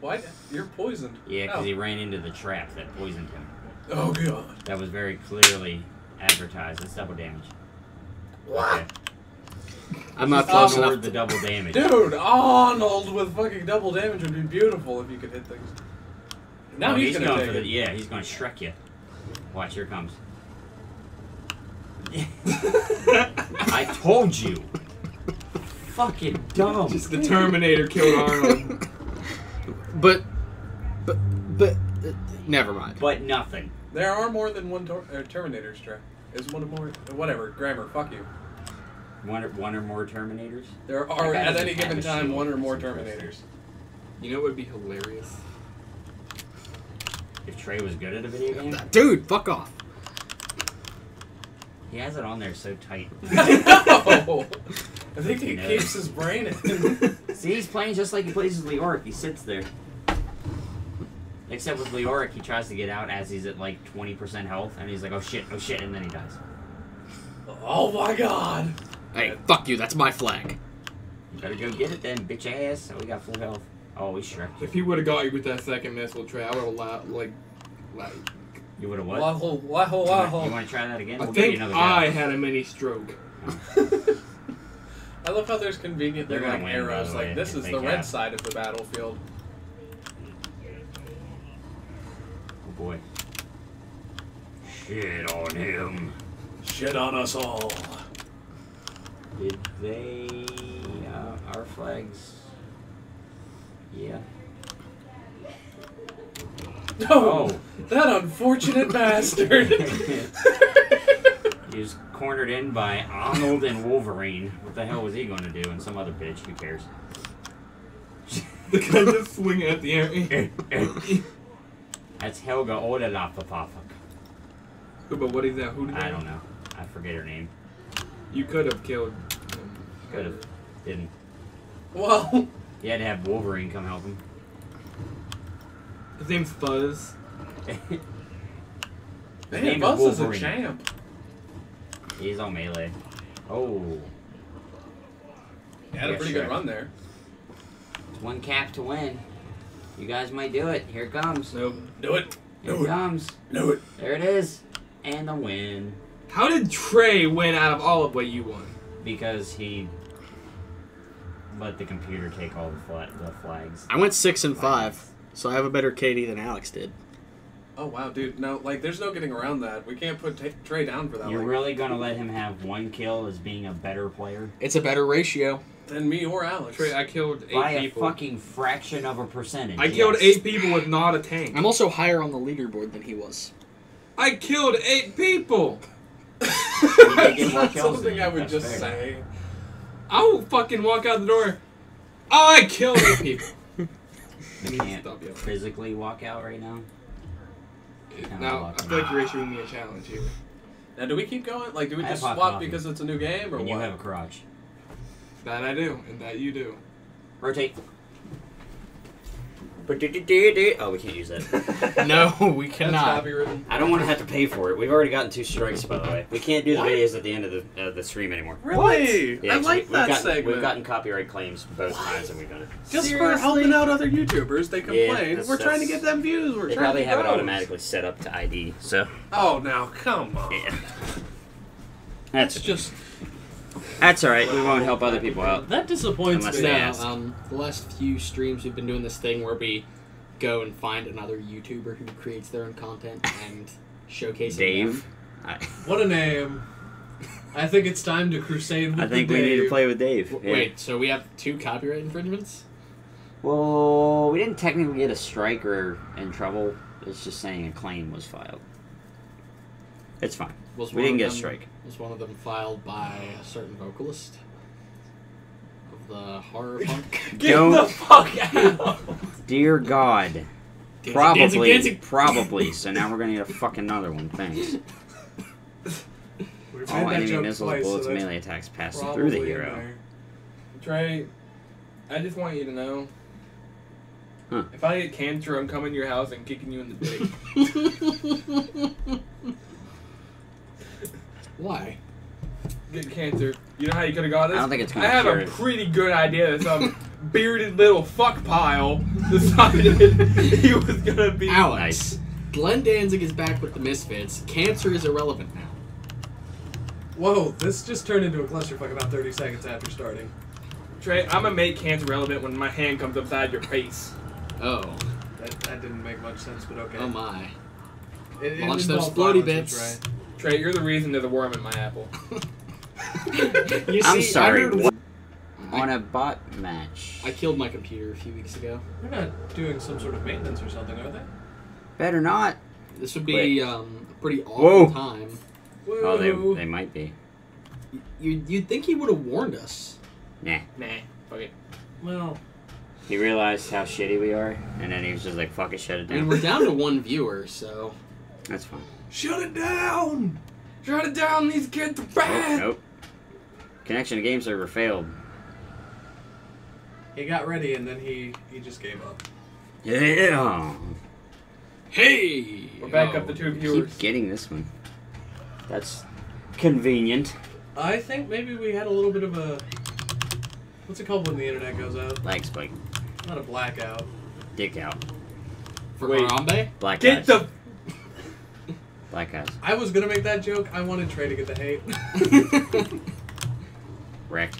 What? You're poisoned. Yeah, because Oh. he ran into the trap that poisoned him. Oh god. That was very clearly advertised. That's double damage. What? I'm not Just close ignore enough. the double damage. Dude, Arnold with fucking double damage would be beautiful if you could hit things. Now Oh, he's, gonna going take for the yeah, he's gonna Shrek you. Watch, here it comes. I told you. Fucking dumb. Just the Terminator killed Arnold. But, but, but, uh, never mind. But nothing. There are more than one tor- uh, Terminator strap. Is one or more? Whatever. Grammar. Fuck you. One or, one or more Terminators. There are at any given time one or more It's impressive. Terminators. You know what would be hilarious? If Trey was good at a video game, Dude, fuck off. he has it on there so tight. no! I think he No. keeps his brain in. See, he's playing just like he plays with Leoric. He sits there. Except with Leoric, he tries to get out as he's at like 20% health, and he's like, oh shit, oh shit, and then he dies. oh my god! Hey, fuck you. That's my flag. You better go get it then, bitch ass. Oh, we got full health. Oh, we Shrek. If he would have got you with that second missile tray, I would have la- like, like. You would have what? Waho, waho, You wanna- You want to try that again? I We'll give you think another go. I had a mini stroke. I love how there's conveniently They're like win, arrows. the Like this is the red cap. side of the battlefield. Oh boy. Shit on him. Shit on us all. Did they? Uh, our flags. Yeah. No, Oh. that unfortunate bastard. He was cornered in by Arnold and Wolverine. What the hell was he going to do? And some other bitch. Who cares? The guy just swinging at the air. That's Helga Odalapapafak. but what is that? Who did I don't know. I forget her name. You could have killed. him. Could have. Didn't. well, He had to have Wolverine come help him. His name's Fuzz. His man, name Buzz is is a Wolverine. champ. He's on melee. Oh. He had a Yeah, pretty sure. good run there. It's one cap to win. You guys might do it. Here it comes. Nope. Do it. Here Do it it. comes. Do it. There it is. And the win. How did Trey win out of all of what you won? Because he let the computer take all the, fla- the flags. I went six and five, so I have a better KD than Alex did. Oh wow, dude. No, like there's no getting around that. We can't put t- Trey down for that. You're Like, really gonna let him have one kill as being a better player It's a better ratio. than me or Alex. Trey, I killed eight by a fucking fraction of a percentage? I killed eight people with not a tank. I'm also higher on the leaderboard than he was. I killed eight people. Get That's not kills something I would that's just fair. say. I will fucking walk out the door. Oh, I killed eight people. I can't stop yelling. physically walk out right now. now I feel like you're issuing me a challenge here. Now, do we keep going? Like, do we I just have swap coffee. because it's a new game, or And what? you have a crotch. That I do, and that you do. Rotate. Oh, we can't use that. No, we cannot. I don't want to have to pay for it. We've already gotten two strikes, by the way. We can't do the What? videos at the end of the uh, the stream anymore. Really? Yeah, I 'cause like we, we've that gotten, segment. We've gotten copyright claims both times and we've done it. Just for helping out other YouTubers, they Yeah, complain. that's- We're trying to get them views. We're They trying probably to have it automatically set up to ID, so Oh, now come on. yeah. That's It's just that's all right. We won't help other people out. That disappoints Unless me. they no. ask. Um, the last few streams we've been doing this thing where we go and find another YouTuber who creates their own content and showcase Dave, I, What a name. I think it's time to crusade with I think the we need to Dave. play with Dave. W- Yeah. Wait, so we have two copyright infringements? Well, we didn't technically get a strike or in trouble. It's just saying a claim was filed. It's fine. Was We one didn't of get a them- strike. Was one of them filed by a certain vocalist of the horror punk? Get Don't- the fuck out! Dear God. Dancing, Probably. dancing, dancing. Probably. So now we're gonna get a fucking another one. Thanks. We've All made that enemy joke missiles, twice, bullets, so and that's melee attacks pass through the in hero. there. Trey, I just want you to know. Huh. If I get cancer, I'm coming to your house and kicking you in the dick. Why? get cancer. You know how you could have got this? I don't think it's I gonna have cure a it. pretty good idea that some bearded little fuck pile decided he was gonna be. Alex. Nice. Glenn Danzig is back with the Misfits. Cancer is irrelevant now. Whoa, this just turned into a clusterfuck about 30 seconds after starting. Trey, I'm gonna make cancer relevant when my hand comes upside your face. Oh. That, that didn't make much sense, but okay. Oh my. It- it Launch those involved floaty violence, bits. Trey. Trey, you're the reason there's a worm in my apple. You I'm sorry, I, what? On a bot match. I killed my computer a few weeks ago. They're not doing some sort of maintenance or something, are they? Better not. This would be um, a pretty awful Whoa. time. Oh, they, they might be. You, you'd think he would have warned us. Nah. Nah, fuck it. Well, He realized how shitty we are, and then he was just like, fuck it, shut it down. And we're down to one viewer, so. That's fine. Shut it down! Shut it down, these kids are Oh, bad! nope. Connection to game server failed. He got ready and then he, he just gave up. Yeah. Hey! We're back Oh. up to two viewers. Keep viewers. getting this one. That's convenient. I think maybe we had a little bit of a. What's it called when the internet goes out? Lag spike. Not a blackout. Dick out. For Wait. Harambe? Black Get eyes. the. Black eyes. I was gonna make that joke. I wanted Trey to get the hate. Wrecked.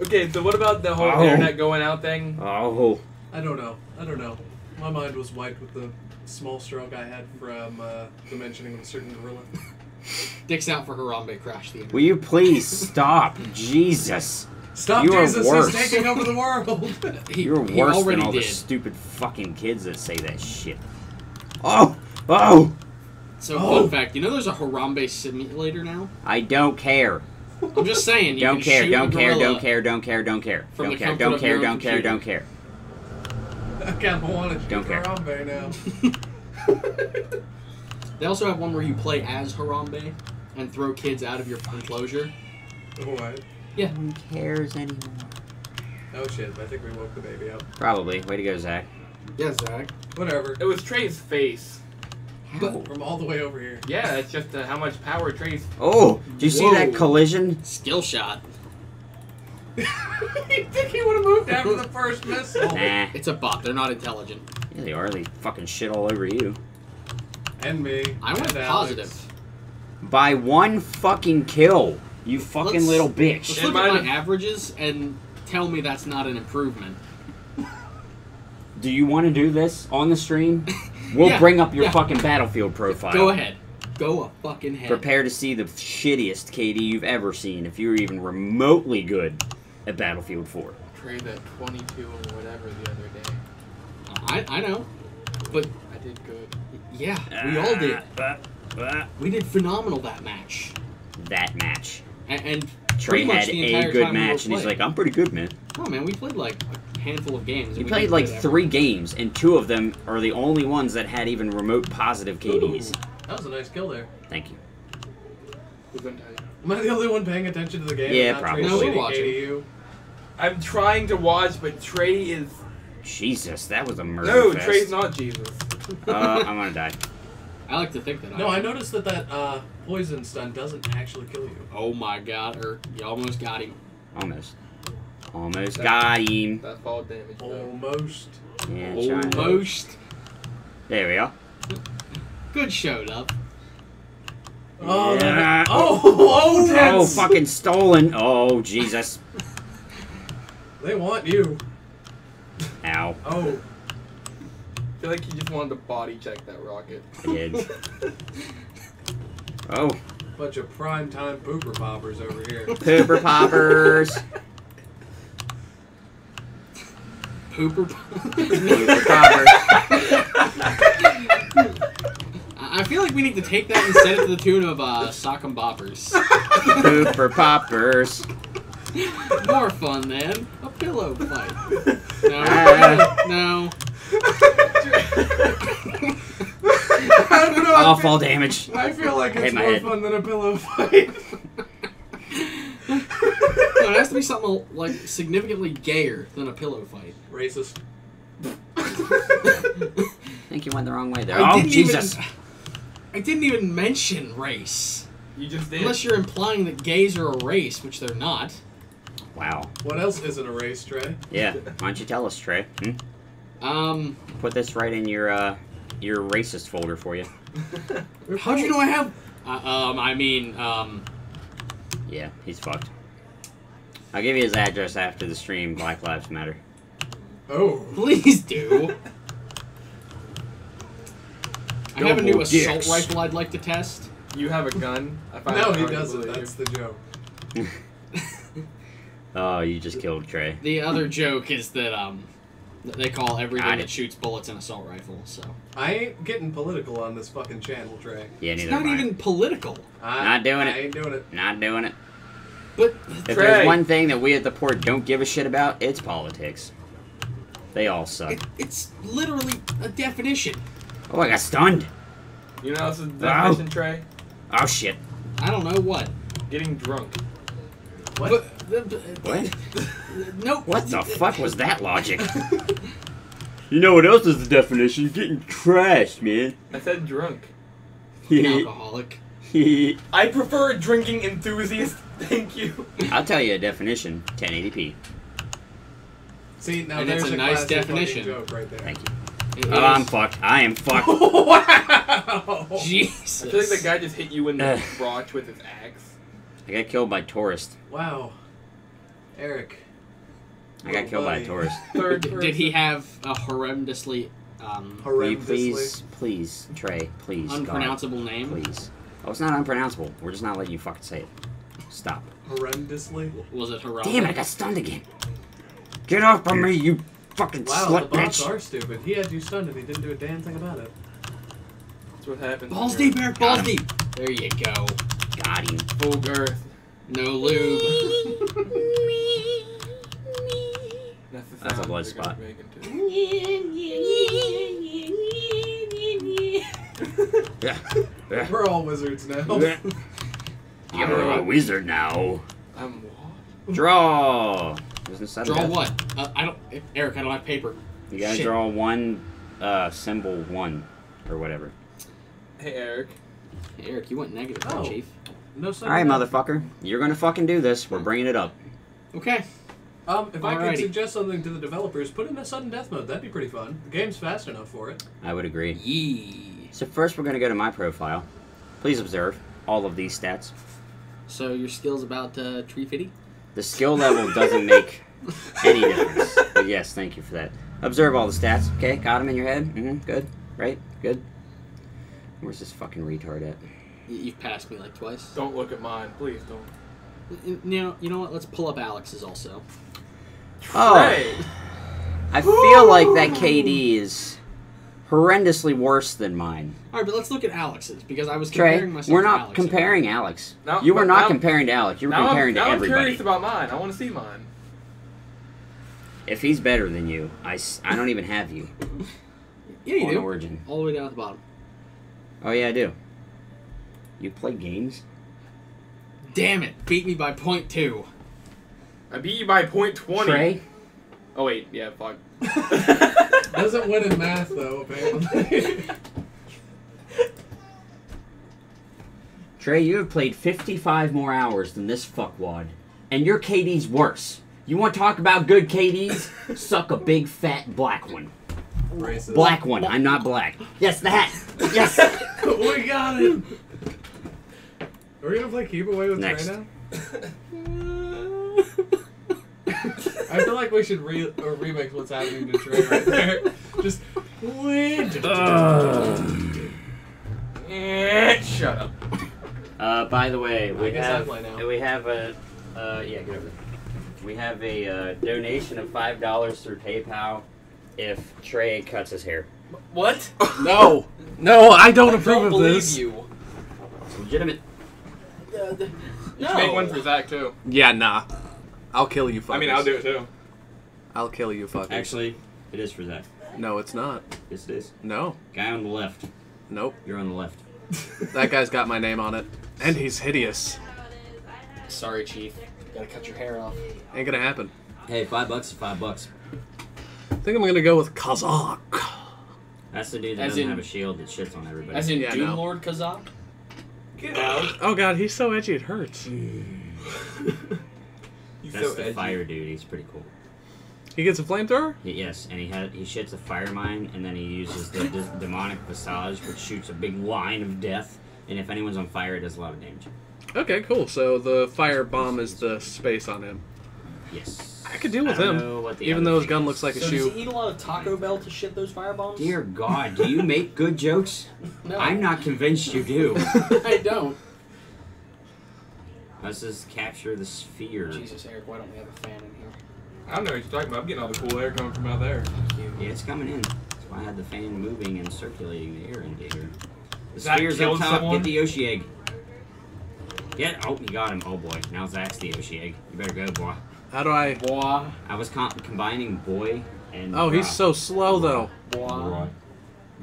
okay, so what about the whole Oh. internet going out thing? Oh. I don't know. I don't know. My mind was wiped with the small stroke I had from uh, the mentioning of a certain gorilla. Dick's out for Harambe Crash the Will you please stop? Jesus. Stop You are Jesus worse. is taking over the world. He, You're he worse already than all did. the stupid fucking kids that say that shit. Oh! Oh! So, Oh. fun fact, you know there's a Harambe simulator now? I don't care. I'm just saying. You Don't can care, shoot don't a care, gorilla. don't care, don't care, don't care. From Don't the care, comfort don't of care, your own don't care, computer. don't care. I kind of want to Don't care. Harambe now. They also have one where you play as Harambe and throw kids out of your enclosure. what? No one cares anymore. Oh shit! I think we woke the baby up. Probably. Way to go, Zach. Yeah, Zach. Whatever. It was Trey's face. But From all the way over here. Yeah, it's just uh, how much power Trey's. Oh! Did you see that collision? skill shot. you think he would have moved after the first missile? Nah. It's a bot. They're not intelligent. Yeah, they are. They fucking shit all over you. And me. I went and Alex. positive. By one fucking kill. You fucking Let's- little Let's look at my averages and tell me that's not an improvement. Do you want to do this on the stream? We'll Yeah, bring up your yeah. fucking battlefield profile. Go ahead. Go a fucking head. Prepare to see the shittiest KD you've ever seen if you're even remotely good at Battlefield 4. Trade that 22 or whatever the other day. I, I know. But I did good. yeah, we all did. Ah, ah, We did phenomenal that match. That match. And, and Trey pretty much had the a good time we match, and he's like, I'm pretty good, man. Oh man, we played like a handful of games. He played like good every- three games, and two of them are the only ones that had even remote positive KDs. Ooh, that was a nice kill there. Thank you. Who's gonna tell you? Am I the only one paying attention to the game? Yeah, probably. No, we're watching. KDU? I'm trying to watch, but Trey is. Jesus, that was a murder No, fest. Trey's not Jesus. Uh, I'm gonna die. I like to think that. No, I, I noticed that that uh, poison stun doesn't actually kill you. Oh my god, or you almost got him. Almost. Almost got him. That fall damage. Almost. Yeah, Almost. There we go. Good show, love. Oh, Yeah. that- oh, oh, Oh, oh, oh, oh that's- fucking stolen. Oh, Jesus. They want you. Ow. Oh, I feel like he just wanted to body check that rocket. I did. Oh, bunch of prime time pooper poppers over here. pooper poppers. Pooper. Pooper poppers. I I feel like we need to take that and set it to the tune of uh, Sock 'em Boppers. Pooper poppers. More fun than a pillow fight. No, no. I don't know. I Awful feel, damage. I feel like Hit it's more head. fun than a pillow fight. No, it has to be something like significantly gayer than a pillow fight. Racist. I think you went the wrong way there. I oh, didn't Jesus. Even, I didn't even mention race. You just did. Unless you're implying that gays are a race, which they're not. Wow. What else isn't a race, Trey? Yeah. Why don't you tell us, Trey? Hmm? Um, Put this right in your uh, your racist folder for you. how'd you know I have? Uh, um, I mean, um, Yeah, he's fucked. I'll give you his address after the stream. Black Lives Matter. Oh. please do. I have a new Double assault rifle I'd like to test. You have a gun. I find No, he doesn't. believe. That's the joke. Oh, you just killed Trey. The other joke is that um, they call everything Got that it. shoots bullets an assault rifle. So I ain't getting political on this fucking channel, Trey. Yeah, it's neither not am I. even political. I, Not doing it. I it. ain't doing it. Not doing it. But If Trey. there's one thing that we at the port don't give a shit about, it's politics. They all suck. it, it's literally a definition. Oh, I got stunned. You know what's the Wow. definition, Trey? Oh shit. I don't know what. Getting drunk. What? But, uh, uh, What? Nope. What the fuck was that logic? you know what else is the definition? Getting trashed, man. I said drunk. An alcoholic. I prefer a drinking enthusiast. Thank you. I'll tell you a definition. 1080p. See, now And it's there's a nice definition. joke right there. Thank you. It Oh, I'm is- fucked. I am fucked. wow! Jesus. I feel like the guy just hit you in the Ugh. crotch with his axe. I got killed by tourist. Wow. Eric. I got killed by a tourist. Third Did, did he have a horrendously um, Horrendously. please, please, Trey, please, God, unpronounceable name? please. Oh, it's not unpronounceable. We're just not letting you fucking say it. Stop. Horrendously. Was it horrendous? Damn it, I got stunned again. Get off of me, you fucking Wow, slut the bots bitch. are stupid. He had you stunned and he didn't do a damn thing about it. That's what happens. Balls deep, Eric. Balls deep. There you go. Got him. Full girth. No lube. That's, the That's a blood spot. Yeah. Yeah. We're all wizards now. You're a wizard now. I'm what? Draw. Isn't it Draw death? what? Uh, I don't. Eric, I don't have paper. You gotta Shit. draw one uh, symbol one or whatever. Hey Eric. Hey, Eric, you went negative, Oh. Chief. No All son. right, motherfucker. You're gonna fucking do this. We're bringing it up. Okay. Um, if I could suggest something to the developers, put in a sudden death mode. That'd be pretty fun. The game's fast enough for it. I would agree. Yee. So first, we're gonna go to my profile. Please observe all of these stats. So your skills about uh, tree fitty? The skill level doesn't make any difference. But yes, thank you for that. Observe all the stats. Okay, got them in your head. Mm-hmm. good. Right? Good. Where's this fucking retard at? You've passed me like twice. Don't look at mine, please don't. Y- You know, what? Let's pull up Alex's also. Oh, I feel like that KD is horrendously worse than mine. All right, but let's look at Alex's because I was Trey, comparing myself. To him. We're to not Alex comparing Alex. Now- you were not now- comparing to Alex. You were Now, I'm, comparing now to I'm curious about mine. I want to see mine. If he's better than you, I, I don't even have you Yeah, you on do. Origin. All the way down at the bottom. Oh yeah, I do. You play games? Damn it! Beat me by point two. I beat you by point twenty. Trey? Oh wait, yeah, fuck. Doesn't win in math though, apparently. Trey, you have played 55 more hours than this fuckwad, and your KD's worse. You want to talk about good KDs? Suck a big fat black one. Racist. Black one. I'm not black. Yes, the hat. Yes. we got it. Are we gonna play keep away with Next. Trey now? I feel like we should re- or remix what's happening to Trey right there. Just win. Eh, Shut up. Uh, by the way, we I guess have play now. we have a uh, yeah, get over there. We have a uh, donation of five dollars through PayPal if Trey cuts his hair. What? No, no, I don't I approve don't of believe this. you. It's legitimate. You should make one for Zach too. Yeah, nah. I'll kill you, fuckers. I mean, I'll do it too. I'll kill you, fuckers. Actually, it is for Zach. no, it's not. Yes, it is. No, Guy on the left. Nope. You're on the left. That guy's got my name on it, and he's hideous. Sorry, Chief. You Gotta cut your hair off. Ain't gonna happen. Hey, five bucks is five bucks. I think I'm gonna go with Kazakh. That's the dude that As doesn't in- have a shield that shits on everybody. As in Yeah, Doom no. Lord Kazak? Get oh, out. Oh god, he's so edgy it hurts. He's That's so the edgy. fire dude. He's pretty cool. He gets a flamethrower? Yes, and he had he shits a fire mine, and then he uses the d- demonic visage, which shoots a big line of death. And if anyone's on fire, it does a lot of damage. Okay, cool. So the fire bomb is the space on him. Yes, I could deal with I don't him, know what the even though his gun is. looks like a So shoe. does he eat a lot of Taco Bell to shit those firebombs? Dear God, do you make good jokes? no, I'm not convinced you do. I don't. Let's just capture the sphere. Jesus, Eric, why don't we have a fan in here? I don't know what you're talking about. I'm getting all the cool air coming from out there. Yeah, it's coming in. That's why I had the fan moving and circulating the air into here. The Zach sphere's up top. someone? Get the Yoshi egg. Get. Oh, you got him. Oh boy. Now Zach's the Yoshi egg. You better go, boy. How do I? Boy, I was com- combining boy and. Oh, he's so slow though, boy, Roy.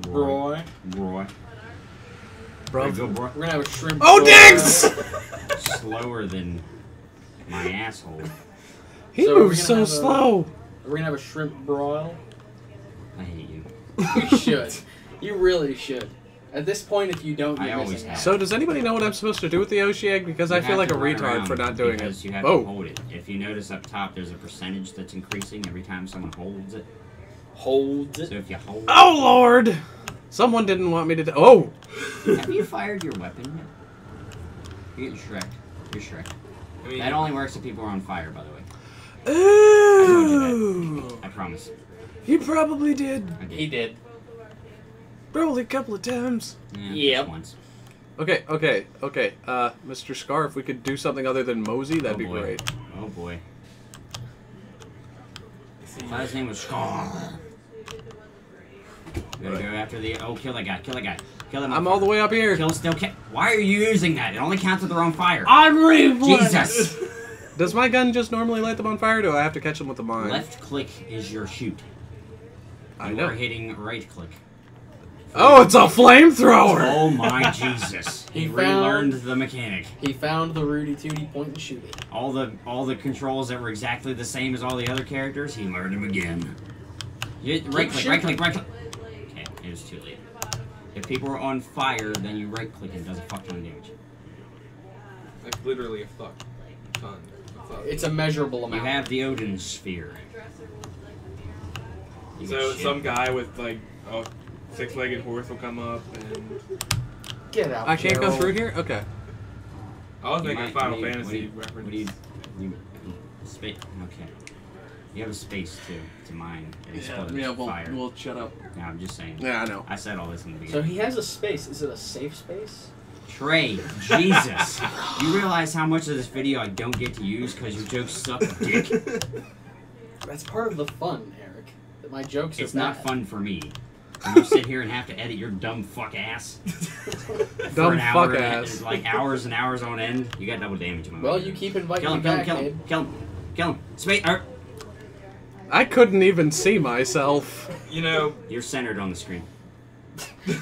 Roy. Roy. bro. Go, bro. We're gonna have a shrimp. Oh, boil. Diggs! Slower than my asshole. He So moves so have a- slow. We're gonna have a shrimp broil. I hate you. You should. you really should. At this point, if you don't, I you're always missing have. out. So does anybody know what I'm supposed to do with the Yoshi egg? Because I feel like a retard for not doing because it. You have to Oh, hold it. If you notice up top, there's a percentage that's increasing every time someone holds it. Holds it. So if you hold oh lord! Someone didn't want me to. Oh, Have you fired your weapon yet? You're getting Shrek. You're Shrek. I mean, That only works if people are on fire, by the way. Ooh. I promise. You probably did. Did. He did. Probably a couple of times. Yeah, Yep. once. Okay, okay, okay. Uh, Mr. Scar, if we could do something other than Mosey, that'd Oh, be great. Oh boy. I thought his name was Scar. We gotta go after the. Oh, kill that guy. Kill that guy. Kill him. I'm all the way up here. Kill still. Ca- Why are you using that? It only counts if they're on fire. I'm ready. Jesus. Does my gun just normally light them on fire? Or do I have to catch them with the mine? Left click is your shoot. I You know. are hitting right click. Oh, it's a flamethrower. Oh my Jesus! He He relearned found- the mechanic. He found the Rudy Tooty point and shoot it. All the all the controls that were exactly the same as all the other characters, he learned them again. You, right click, right click, right click. Okay, it was too late. If people are on fire, then you right click and it does a fuck ton of damage. like literally a fuck ton. Of fuck. It's a measurable amount. You amount. have the Odin sphere. You So some guy with like a six-legged horse will come up, and Get out. I can't go through here. Okay. I was You making a Final what you- Fantasy what do you- reference. What do you, you, spa- okay. You have a space too. It's a mine. It Yeah, explodes. yeah. We'll, Fire. we'll shut up. Yeah, I'm just saying. Yeah, I know. I said all this in the beginning. So he has a space. Is it a safe space? Trey, Jesus. you realize how much of this video I don't get to use because your jokes suck dick? That's part of the fun, Eric. That my jokes It's are not bad. fun for me. When you sit here and have to edit your dumb fuck ass for Dumb an hour fuck and- ass. like hours and hours on end, you got double damage. Well, mind. you keep inviting kill me him, kill him, back, kill Abe. him, kill him, kill him. Space. Er, I couldn't even see myself. You know, you're centered on the screen.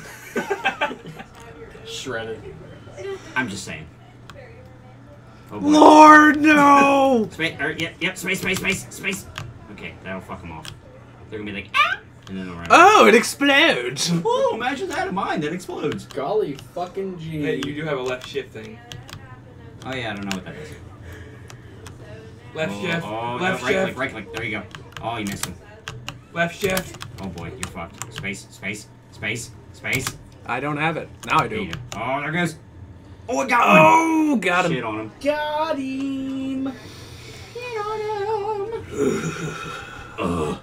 Shredded. I'm just saying. Oh boy. Lord, no! Space. Er, yep, yep. Space, space, space, space. Okay, that'll fuck them off. They're gonna be like, ah, and then they'll run. Oh, it explodes! Oh, imagine that a mine that explodes. Golly fucking gee. hey, you do have a left shift thing. Oh yeah, I don't know what that is. Left oh, shift. Oh, no, left right shift. click, right click. There you go. Oh, you missed him. Left shift. Oh boy, you're fucked. Space, space, space, space. I don't have it. Now I do. you go. Oh, there goes. Oh, I got one. Oh, got him. Shit on him. Got him.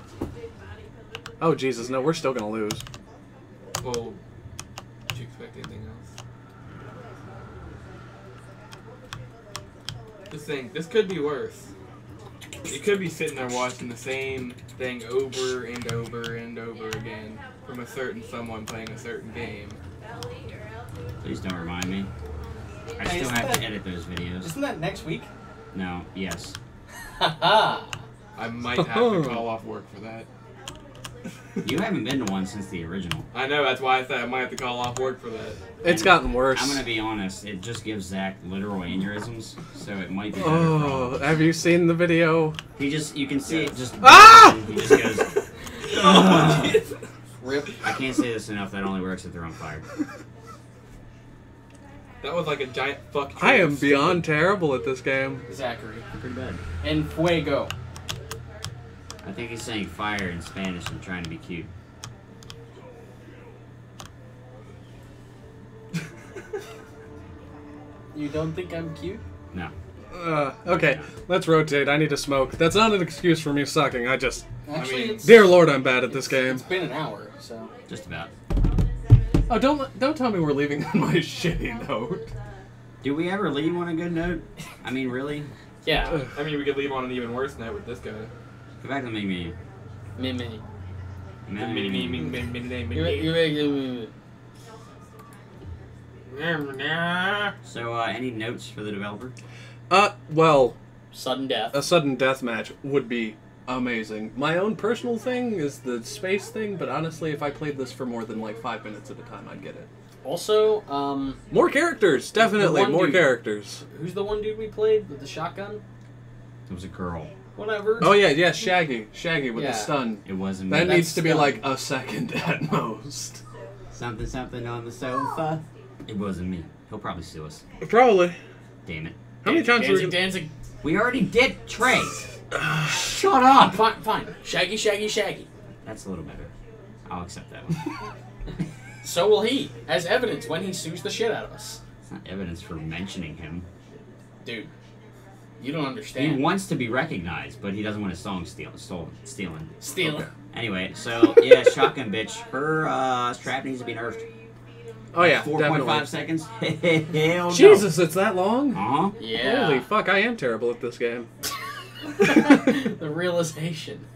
Oh, Jesus, no, we're still gonna lose. Well, did you expect anything else? This thing, this could be worse. You could be sitting there watching the same thing over and over and over again from a certain someone playing a certain game. Please don't remind me. I Hey, still isn't have to that- edit those videos. Isn't that next week? No, yes. Haha. I might have to call off work for that. You haven't been to one since the original. I know, that's why I said I might have to call off work for that. It's gotten worse. I'm gonna be honest. It just gives Zach literal aneurysms, so it might be better. Oh, for have you seen the video? He just, you can see it just. Ah! He just goes. Oh, Rip. I can't say this enough. That only works if they're on fire. That was like a giant fuck. I am beyond terrible at this game. Zachary. Pretty bad. And Fuego. I think he's saying fire in Spanish and trying to be cute. You don't think I'm cute? No. Uh, okay, let's rotate. I need to smoke. That's not an excuse for me sucking. I just, Actually, mean, it's, dear Lord, I'm bad at this game. it's been an hour, so. Just about. Oh, don't don't tell me we're leaving on my shitty note. Do we ever leave on a good note? I mean, really? Yeah. I mean, we could leave on an even worse note with this guy. Go back to me, me. Me, me. Mini, mini, mini, mini, mini, You make- you make- you So, uh, any notes for the developer? Uh, well, Sudden death. a sudden death match would be amazing. My own personal thing is the space thing, but honestly, if I played this for more than like five minutes at a time, I'd get it. Also, um, More characters, definitely more dude- characters. who's the one dude we played with the shotgun? It was a girl. Whatever. Oh yeah, yeah, Shaggy, Shaggy with Yeah. the stun. It wasn't me. That That's needs to be stun. like a second at most. Something, something on the sofa. It wasn't me. He'll probably sue us. Probably. Damn it. How many times Dancing, were dancing. We already did Trey. Shut up. Fine, fine. Shaggy, shaggy, shaggy. That's a little better. I'll accept that one. So will he, as evidence when he sues the shit out of us. It's not evidence for mentioning him. Dude, you don't understand. He wants to be recognized, but he doesn't want his song steal, stolen, stealing. Stealing. Anyway, so yeah, shotgun bitch. Her uh, strap needs to be nerfed. Oh yeah, Four point definitely. five seconds. Hell no. Jesus, it's that long? Uh huh. Yeah. Holy fuck, I am terrible at this game. the realization.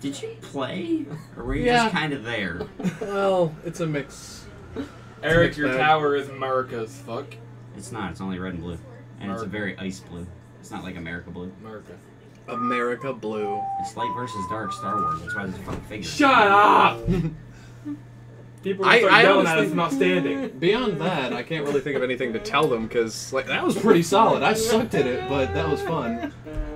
Did you play, or were you Yeah. just kind of there? Well, it's a mix. Eric, mixed your bag. tower is America's fuck. It's not. It's only red and blue, and it's a very ice blue. It's not like America blue. America. America Blue. It's light versus dark Star Wars. That's why there's a fucking figure. Shut up! People are I- start I yelling at us not standing. Beyond that, I can't really think of anything to tell them because like that was pretty solid. I sucked at it, but that was fun.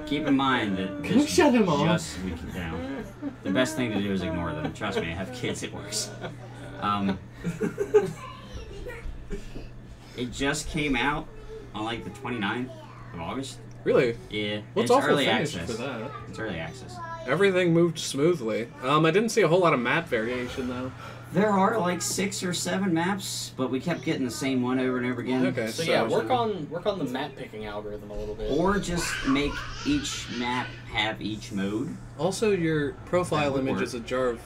Keep in mind that Can we this shut him off? just weak it down. The best thing to do is ignore them. Trust me, I have kids. It works. Um, it just came out on like the 29th of August. Really? Yeah, What's it's awful early finish access. for that? It's early access. Everything moved smoothly. Um, I didn't see a whole lot of map variation though. There are like six or seven maps, but we kept getting the same one over and over again. Okay. So So- yeah, work on work on the map picking algorithm a little bit. Or just make each map have each mode. Also, your profile image work. is a jar of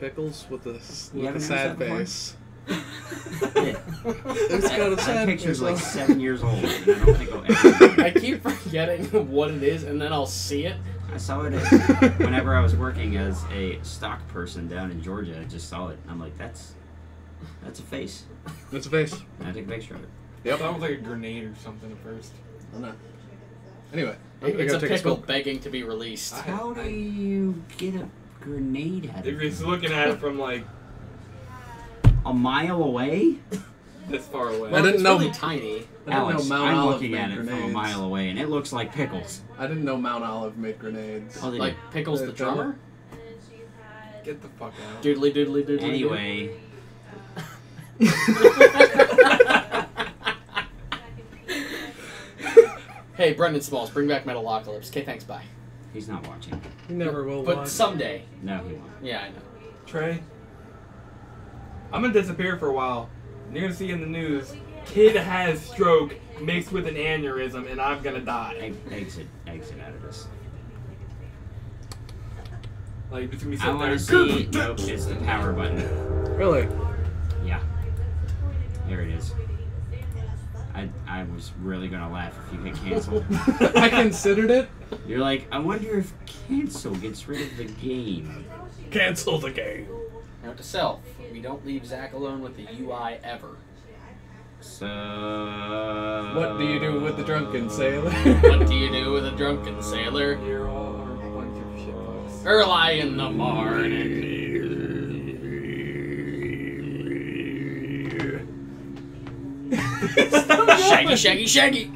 pickles with a, s- You with a sad face. before? Face. Yeah. It's got a that sad picture's face. like seven years old. and I don't think I'll ever. I keep forgetting what it is, and then I'll see it. I saw it at- whenever I was working as a stock person down in Georgia. I just saw it. I'm like, that's that's a face. That's a face. And I took a picture of it. Yep. That was like a grenade or something at first. I don't know. Anyway, I'm gonna It's go a take a pickle smoke. begging to be released. How do you get a grenade out If of you're just looking at it from like a mile away? this far away. I didn't it's know- really tiny. I didn't Alex, know Mount I'm Olive looking at it grenades. from a mile away, and it looks like pickles. I didn't know Mount Olive made grenades. Oh, Like do. Pickles the Uh, drummer. Get the fuck out. Doodly doodly doodly. Anyway, hey, Brendon Smalls, bring back Metalocalypse. Okay, thanks. Bye. he's not watching. He never will But watch. someday. No, he won't. Yeah, I know. Trey, I'm gonna disappear for a while. And you're gonna see in the news, kid has stroke mixed with an aneurysm, and I'm gonna die. Ex- Exit, exit out of this. Like it's gonna be I want to see. Nope, it's the power button. Really? Yeah. There it is. I, I was really gonna laugh if you hit cancel. I considered it. You're like, I wonder if cancel gets rid of the game. Cancel the game. Note to self: We don't leave Zach alone with the UI ever. So. What do you do with the drunken sailor? Uh, what do you do with a drunken sailor? You're all a bunch of shitfucks. Early in the morning. Shaggy, shaggy, shaggy.